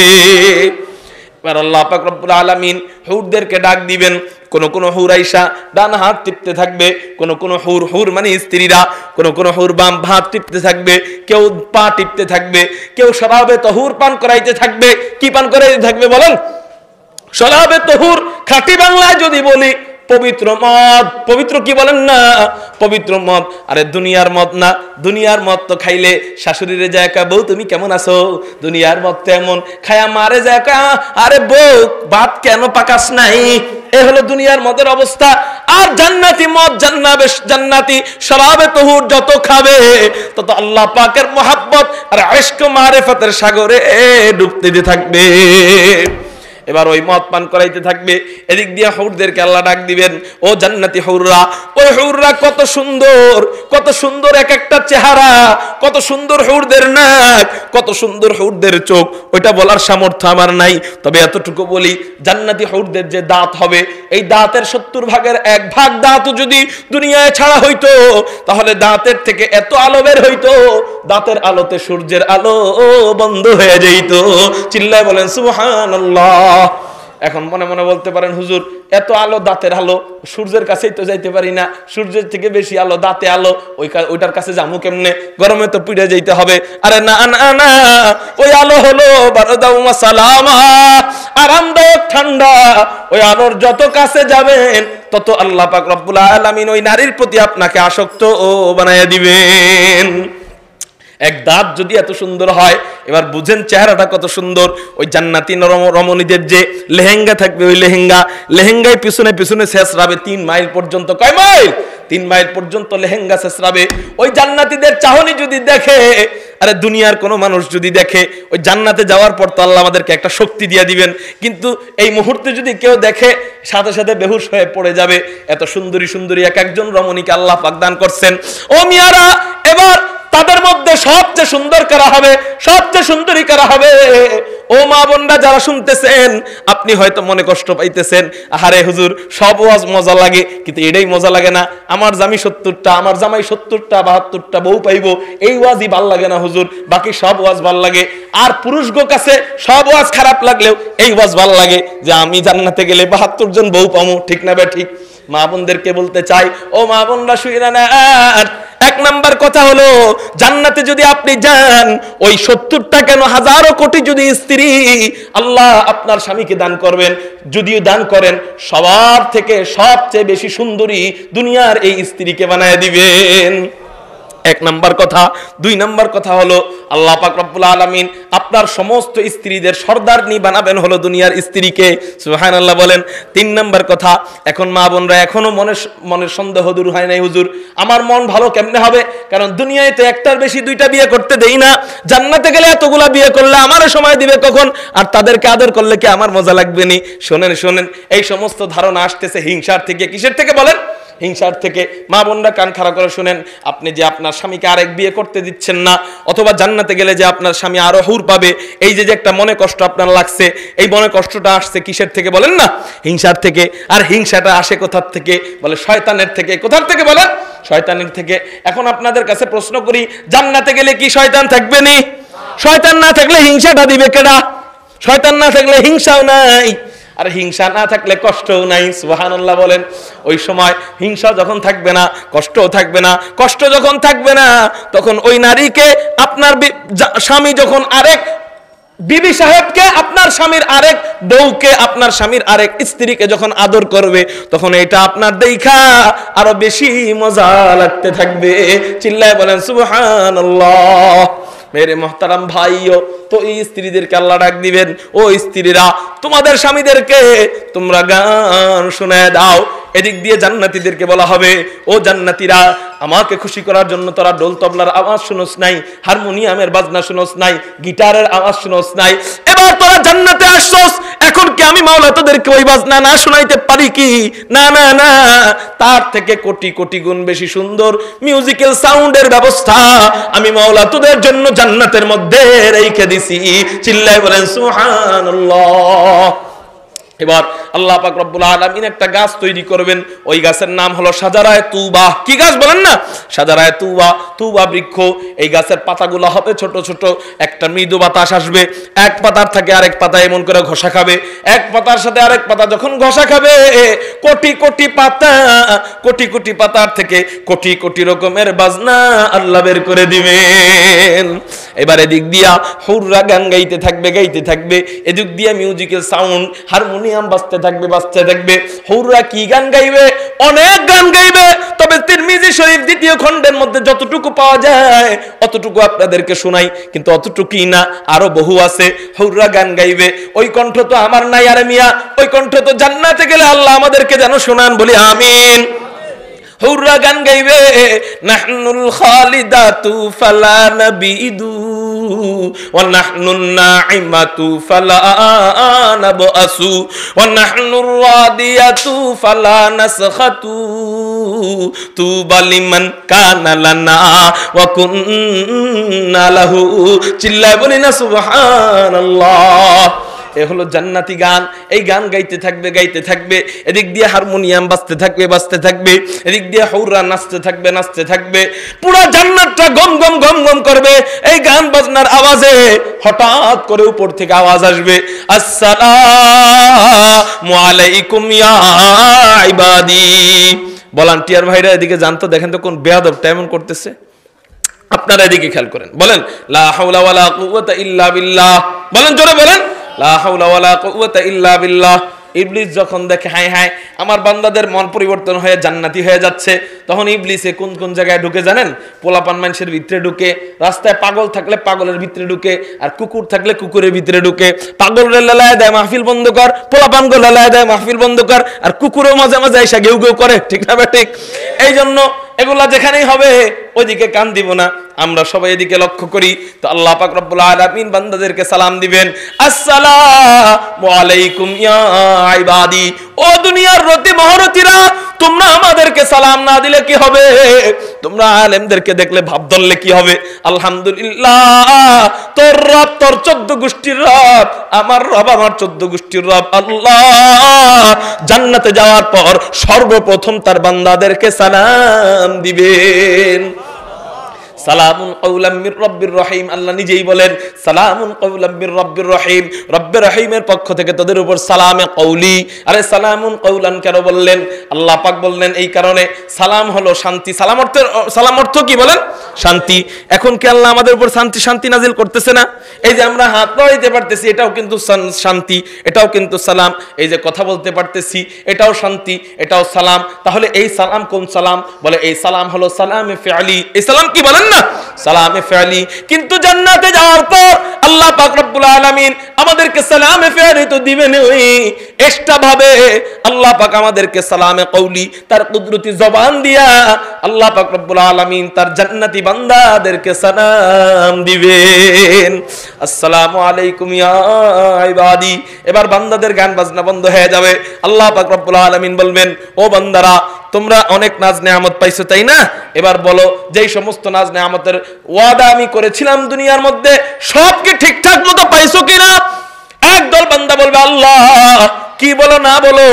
এবার আল্লাহ পাক রব্বুল আলামিন হুরদেরকে ডাক দিবেন। কোনো কোনো হুর আইসা ডান হাত টিপতে থাকবে, কোনো কোনো হুর হুর মানে স্ত্রীরা, কোনো কোনো হুর বাম ভাত টিপতে থাকবে, কেউ পা টিপতে থাকবে, কেউ স্বভাবে তহুর পান করাইতে থাকবে, কি পান করাইতে থাকবে বলেন? স্বভাবে তহুর খাঁটি বাংলায় যদি বলি পবিত্র মদ। পবিত্র কি বলেন না? পবিত্র মদ। আরে দুনিয়ার মদ না। দুনিয়ার মদ তো খাইলে শাশুড়িরে যায় কয়, বউ তুমি কেমন আছো? দুনিয়ার মদ তো এমন। খায়া মারে যায় কয়, আরে বউ ভাত কেন পাকাস নাই? এ হলো দুনিয়ার মদের অবস্থা। আর জান্নাতি মদ জান্নাবে জান্নাতি শরাবে তহুর যত খাবে তত আল্লাহ পাকের মোহাব্বত আর আশক মারেফতের সাগরে ডুবতে থাকবে। এবার ওই মদ পান করাইতে থাকবে। এদিক দিয়ে হৌরদেরকে আল্লাহ ডাক দিবেন, ও জান্নাতি হৌররা, ওই হৌররা কত সুন্দর কত সুন্দর এক একটা চেহারা, কত সুন্দর হৌরদের নাক, কত সুন্দর হৌরদের চোখ, ওইটা বলার সামর্থ্য আমার নাই। তবে এতটুকু বলি, জান্নাতি হৌরদের যে দাঁত হবে, এই দাঁতের সত্তর ভাগের এক ভাগ দাঁত যদি দুনিয়ায় ছাড়া হইতো, তাহলে দাঁতের থেকে এত আলো বের হইতো, দাঁতের আলোতে সূর্যের আলো বন্ধ হয়ে যেত চিল্লায় বলেন, সুবহানাল্লাহ। এখন মনে মনে বলতে পারেন, হুজুর, এত আলো দাঁতের আলো, সূর্যের কাছেই তো যাইতে পারি না। সূর্যের থেকে বেশি আলো দাঁতে আলো, ওই ওইটার কাছে যাব কেমনে? গরমে তো পিড়ে যাইতে হবে। আরে না না না, ওই আলো হলো আরামদায়ক ঠান্ডা, ওই আলোর যত কাছে যাবেন, তত আল্লাহ পাক রব্বুল আলামিন ওই নারীর প্রতি আপনাকে আসক্ত ও বানাইয়া দিবেন। এক দাঁত যদি এত সুন্দর হয়, এবার বুঝেন চেহারাটা কত সুন্দর। ওই জান্নাতি রমণীদের যে লেহেঙ্গা থাকবে, ওই লেহেঙ্গা, লেহেঙ্গায় পিছনে পিছনে শেষরাবে তিন মাইল পর্যন্ত। কয় মাইল? তিন মাইল পর্যন্ত লেহেঙ্গা শেষরাবে। ওই জান্নাতীদের চাহনি যদি দেখে, আরে দুনিয়ার কোনো মানুষ যদি দেখে, ওই জান্নাতে যাওয়ার পর তো আল্লাহ আমাদেরকে একটা শক্তি দিয়ে দিবেন। কিন্তু এই মুহূর্তে যদি কেউ দেখে, সাথে সাথে বেহুশ হয়ে পড়ে যাবে। এত সুন্দরী সুন্দরী এক একজন রমণীকে আল্লাহ পাকদান করছেন। ও মিয়ারা, এবার তাদের মধ্যে সবচেয়ে সুন্দর করা হবে? সবচেয়ে সুন্দরী করা হবে? ও মা বোনরা যারা শুনতেছেন, আপনি হয়তো মনে কষ্ট পাইতেছেন, আহারে হুজুর, সব ওয়াজ মজা লাগে, কিন্তু এটাই মজা লাগে না। আমার জামি সত্তরটা, আমার জামাই সত্তরটা, বাহাত্তরটা বউ পাইবো, এই ওয়াজই ভালো লাগে না হুজুর, বাকি সব ওয়াজ ভালো লাগে। আর পুরুষ গো কাছে সব ওয়াজ খারাপ লাগলেও এই ওয়াজ ভালো লাগে যে আমি জান্নাতে গেলে বাহাত্তর জন বউ পামো, ঠিক না বে ঠিক? মা বোনদেরকে বলতে চাই, ও মা বোনরা শুয়ে না এক নাম্বার কথা হলো, জান্নাতে যদি আপনি যান, ওই সত্তরটা কেন হাজারো কোটি যদি স্ত্রী আল্লাহ আপনার স্বামীকে দান করবেন? যদিও দান করেন, সবার থেকে সবচেয়ে বেশি সুন্দরী দুনিয়ার এই স্ত্রীকে বানায় দিবেন। এক নাম্বার কথা। দুই নাম্বার কথা হলো, আল্লাহ পাক রব্বুল আলামিন আপনার সমস্ত স্ত্রীদের সর্দারনি বানাবেন হলো দুনিয়ার স্ত্রীকে। সুবহানাল্লাহ বলেন। তিন নাম্বার কথা, এখন মা বোনরা এখনও মনের মনের সন্দেহ দূর হয় নাই, হুজুর। আমার মন ভালো কেমনে হবে? কারণ দুনিয়ায় তো একটার বেশি দুইটা বিয়ে করতে দেই না। জান্নাতে গেলে এতগুলা বিয়ে করলে আমারও সময় দিবে কখন? আর তাদেরকে আদর করলে কি আমার মজা লাগবে নি? শোনেন শোনেন, এই সমস্ত ধারণা আসতেছে হিংসার থেকে। কিসের থেকে বলেন? হিংসার থেকে মা বোনরা কান খাড়া করে শুনেন, আপনি যে আপনার স্বামীকে আরেক বিয়ে করতে দিচ্ছেন না, অথবা জান্নাতে গেলে যে আপনার স্বামী আরও হুর পাবে, এই যে যে একটা মনে কষ্ট আপনার লাগছে, এই মনে কষ্টটা আসছে কিসের থেকে বলেন না? হিংসার থেকে, আর হিংসাটা আসে কোথার থেকে? বলে শয়তানের থেকে। কোথার থেকে বলেন? শয়তানের থেকে। এখন আপনাদের কাছে প্রশ্ন করি, জান্নাতে গেলে কি শয়তান থাকবে নি? শয়তান না থাকলে হিংসাটা দিবে কেডা? শয়তান না থাকলে হিংসাও নাই। আর হিংসা না থাকলে কষ্টও নাই, সুবহানাল্লাহ বলেন। ওই সময় হিংসা যখন থাকবে না, কষ্টও থাকবে না, কষ্ট যখন থাকবে না, তখন ওই নারীকে আপনার স্বামী যখন আরেক বিবি সাহেবকে, আপনার স্বামীর আরেক বউকে, আপনার স্বামীর আরেক স্ত্রীকে যখন আদর করবে, তখন এটা আপনার দেখা আরও বেশি মজা লাগতে থাকবে। চিল্লায় বলেন, সুবহানাল্লাহ। মেরে মহতারাম ভাইও, তো এই স্ত্রীদেরকে আল্লাহ ডাক দিবেন, ও স্ত্রীরা, তোমাদের স্বামীদেরকে তোমরা গান শুনে দাও। এদিক দিয়ে জান্নাতীদেরকে বলা হবে, ও জান্নাতীরা, আমাকে খুশি করার জন্য তোরা ডোল তবলার আওয়াজ শুনোস নাই, হারমোনিয়ামের বাজনা শুনোস নাই, গিটারের আওয়াজ শুনোস নাই। এবার তোরা জান্নাতে আসছোস, এখন কি আমি মাওলা তোদেরকে ওই বাজনা না শোনাইতে পারি কি? না না না, তার থেকে কোটি কোটি গুণ বেশি সুন্দর মিউজিক্যাল সাউন্ডের ব্যবস্থা আমি মাওলা তোদের জন্য জান্নাতের মধ্যে রেখে দিছি। চিল্লায় বলেন, সুবহানাল্লাহ। এবার আল্লাহ পাক রব্বুল আলামিন একটা গাছ তৈরি করবেন। ওই গাছের নাম হলো সাজারায় তুবা। কি গাছ বলেন না? সাজারায় তুবা তুবা বৃক্ষ। এই গাছের পাতাগুলো হবে ছোট ছোট। একটা মৃদু বাতাস আসবে। এক পাতার থেকে আরেক পাতা এমন করে ঘষা খাবে। এক পাতার সাথে আরেক পাতা যখন ঘষা খাবে, কোটি কোটি পাতা, কোটি কোটি পাতার থেকে কোটি কোটি রকমের বাজনা আল্লাহ বের করে দিবেন। এবার এদিক দিয়া হুররা গান গাইতে থাকবে গাইতে থাকবে। এদিক দিয়া মিউজিক্যাল সাউন্ড হারমোনিয়াম বাজতে থাকবে বাজতে থাকবে। হুররা কি গান গাইবে? অনেক গান গাইবে। তবে তিরমিজি শরীফ দ্বিতীয় খণ্ডের মধ্যে যতটুকু পাওয়া যায়, অতটুকু আপনাদেরকে শোনাই। কিন্তু অতটুকুই না, আরও বহু আছে। হুররা গান গাইবে। ওই কণ্ঠ তো আমার নাই আরে মিয়া। ওই কণ্ঠ তো জান্নাতে গেলে আল্লাহ আমাদেরকে যেন শোনান, বলি আমিন। হুররা গান গাইবে, নাহনুল খালিদাতু ফালা নাবিদু। ফালা নাবআসু। ওয়া নাহনুর রাদিয়াতু ফালা নাসখাতু। তুবা লিমান কানা লানা ওয়া কুন্না লাহু। চিল্লায় বলি না, সুবহানাল্লাহ। এ হলো জান্নাতি গান। এই গান গাইতে থাকবে গাইতে থাকবে। এদিক দিয়ে হারমোনিয়াম বাজতে থাকবে বাজতে থাকবে। এদিক দিয়ে হৌরা নাচতে থাকবে নাচতে থাকবে। পুরো জান্নাতটা গম গম গম গম করবে। এই গান বাজনার আওয়াজে হঠাৎ করে উপর থেকে আওয়াজ আসবে। আসসালামু আলাইকুম ইয়া ইবাদি। ভলান্টিয়ার ভাইরা এদিকে জানতো দেখেন তো কোন বেয়াদবটা এমন করতেছে। আপনারা এদিকে খেয়াল করেন। বলেন, লা হাওলা ওয়ালা কুওয়াতা ইল্লা বিল্লাহ। বলেন, জোরে বলেন। ইল্লা বিল্লাহ। ইবলিস যখন দেখে হাই হাই আমার বান্দাদের মন পরিবর্তন হয়ে জান্নাতি হয়ে যাচ্ছে, তখন ইবলিসে কোন কোন জায়গায় ঢুকে জানেন? পোলাপান মানুষের ভিতরে ঢুকে, রাস্তায় পাগল থাকলে পাগলের ভিতরে ঢুকে, আর কুকুর থাকলে কুকুরের ভিতরে ঢুকে। পাগল লেলায় দেয়, মাহফিল বন্ধ কর। পোলাপান গো লেলায় দেয়, মাহফিল বন্ধ কর। আর কুকুরও মাঝে মাঝে এসে গেউ গেউ করে, ঠিক না ঠিক? এই জন্য এগুলা যেখানেই হবে, ওইদিকে কান দিব না। আমরা সবাই এদিকে লক্ষ্য করি। তো আল্লাহ পাক রব্বুল আলামিন বান্দাদেরকে সালাম দিবেন। আসসালামু আলাইকুম ইয়া ইবাদি। ও দুনিয়ার রতি মহরতিরা, তোমরা আমাদেরকে সালাম না দিলে কি হবে? তোমরা আলেমদেরকে দেখলে ভাব ধরলে কি হবে? আলহামদুলিল্লাহ, তোর রব, তোর চোদ্দ গোষ্ঠীর রব, আমার রব, আমার চোদ্দ গোষ্ঠীর রব। আল্লাহ, জান্নাতে যাওয়ার পর সর্বপ্রথম তার বান্দাদেরকে সালাম দিবেন। সালামুন কৌলাম মির রব্বির রহিম। আল্লাহ নিজেই বলেন, সালামুন কৌলাম মির রব্বির রহিম। রব্বির রহিমের পক্ষ থেকে তাদের উপর সালামে কৌলি আরে সালামুন কৌলান কেন বললেন? আল্লাহ পাক বললেন, এই কারণে সালাম হলো শান্তি। সালাম অর্থ সালাম অর্থ কি বলেন? শান্তি। এখন কি আল্লাহ আমাদের উপর শান্তি শান্তি নাজিল করতেছে না? এই যে আমরা হাত নড়াইতে পারতেছি, এটাও কিন্তু শান্তি, এটাও কিন্তু সালাম। এই যে কথা বলতে পারতেছি, এটাও শান্তি, এটাও সালাম। তাহলে এই সালাম কোন সালাম? বলে এই সালাম হলো সালামে ফেয়ালি এই সালাম কি বলেন না সালামে ফেয়ালি কিন্তু জান্নাতে যাওয়ার পর আল্লাহ পাক রব্বুল আলামিন আমাদেরকে সালামে ফেয়ালি তো দিবেন এক্সট্রা ভাবে। আল্লাহ পাক আমাদেরকে সালামে কৌলি তার কুদরতি জবান দিয়া আল্লাহ পাক রব্বুল আলামিন তার জান্নাতি বান্দাদেরকে সালাম দিবেন। আসসালামু আলাইকুম ইয়া এবার বান্দাদের গান বাজনা বন্ধ হয়ে যাবে। আল্লাহ পাক রব্বুল আলামিন বলবেন, ও বান্দারা তোমরা অনেক নাজ নেয়ামত পাইছো, তাই না? এবার বলো, যেই সমস্ত নাজ নেয়ামতের ওয়াদা আমি করেছিলাম দুনিয়ার মধ্যে, সব কি ঠিকঠাক মতো পাইছো কিনা? একদল বান্দা বলবে, আল্লাহ, কি বলো না বলো?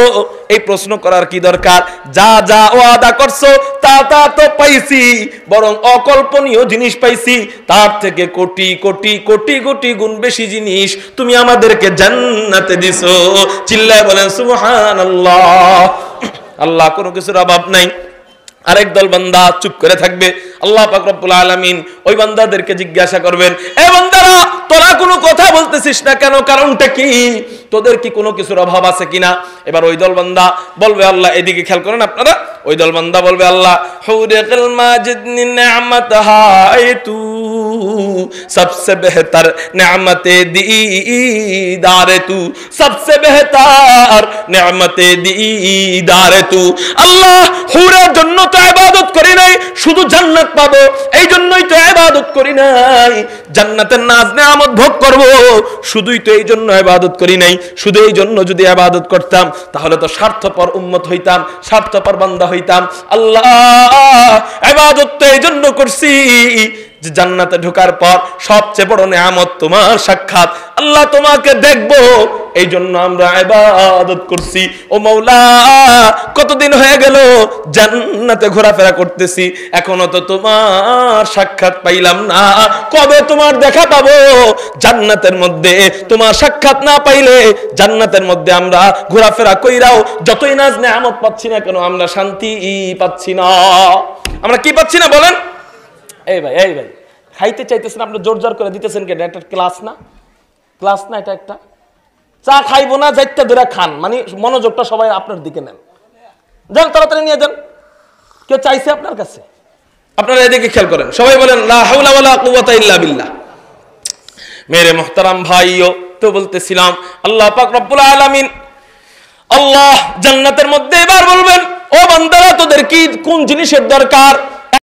এই প্রশ্ন করার কি দরকার? যা যা ওয়াদা করছ, তা তা তো পাইছি, বরং অকল্পনীয় জিনিস পাইছি। তার থেকে কোটি কোটি কোটি কোটি গুণ বেশি জিনিস তুমি আমাদেরকে জান্নাতে দিছো। চিল্লায় বলেন, সুবহানাল্লাহ। আল্লাহ কোনো কিছুর অভাব নাই। আরেক দল বান্দা চুপ করে থাকবে। আল্লাহ পাক আলামিন ওই বান্দাদেরকে জিজ্ঞাসা করবেন, এ বান্দারা তোরা কোনো কথা বলতেছিস না কেন কারণটা কি তোদের কি কোনো কিছুর অভাব আছে কিনা এবার ওই দল বান্দা বলবে আল্লাহ এদিকে খেয়াল করেন আপনারা ওই দল বান্দা বলবে আল্লাহ হুরিকাল মাজিদনি নি'মাত হায়তু सबसे बेहतर नेमत दीदार तू सबसे बेहतर नेमत दीदार तू আল্লাহ হুরের জন্য তো ইবাদত করি নাই শুধু জান্নাত পাবো এই জন্যই তো ইবাদত করি নাই জান্নাতের নাজ নেয়ামত ভোগ করব। শুধুই তো এই জন্য আবাদত করি নাই, শুধু এই জন্য যদি আবাদত করতাম, তাহলে তো স্বার্থপর উম্মত হইতাম, স্বার্থপর বান্দা হইতাম। আল্লাহ আবাদত তো এই জন্য করছি যে জান্নাতে ঢোকার পর সবচেয়ে বড় নিয়ামত তোমার সাক্ষাৎ। আল্লাহ তোমাকে দেখব। এই জন্য আমরা ইবাদত করছি। ও মৌলা কতদিন হয়ে গেল জান্নাতে ঘোরাফেরা করতেছি। এখনও তো তোমার সাক্ষাৎ পাইলাম না। কবে তোমার দেখা পাবো? জান্নাতের মধ্যে। তোমার সাক্ষাৎ না পাইলে জান্নাতের মধ্যে আমরা ঘোরাফেরা কইরাও যতই নাজ নেয়ামত পাচ্ছি না কেন, আমরা শান্তি পাচ্ছি না। আমরা কি পাচ্ছি না বলেন? এই ভাই এই ভাই, খাইতে চাইতেছেন, আপনি জোর জোর করে দিতেছেন কেন? একটা ক্লাস না? ক্লাস না এটা একটা? চা খাইবো না যাইতে ধরে খান। মানে মনোযোগটা সবাই আপনার দিকে নেন। যান, তাড়াতাড়ি নিয়ে যান। কেউ চাইছে আপনার কাছে? আপনারা এদিকে খেয়াল করেন। সবাই বলেন বিল্লাহ। মেরে মোহতারাম ভাইও তো বলতেছিলাম, আল্লাহ পাক রব্বুল আলামিন আল্লাহ জান্নাতের মধ্যে এবার বলবেন, ও বান্দারা, তোদের কি, কোন জিনিসের দরকার?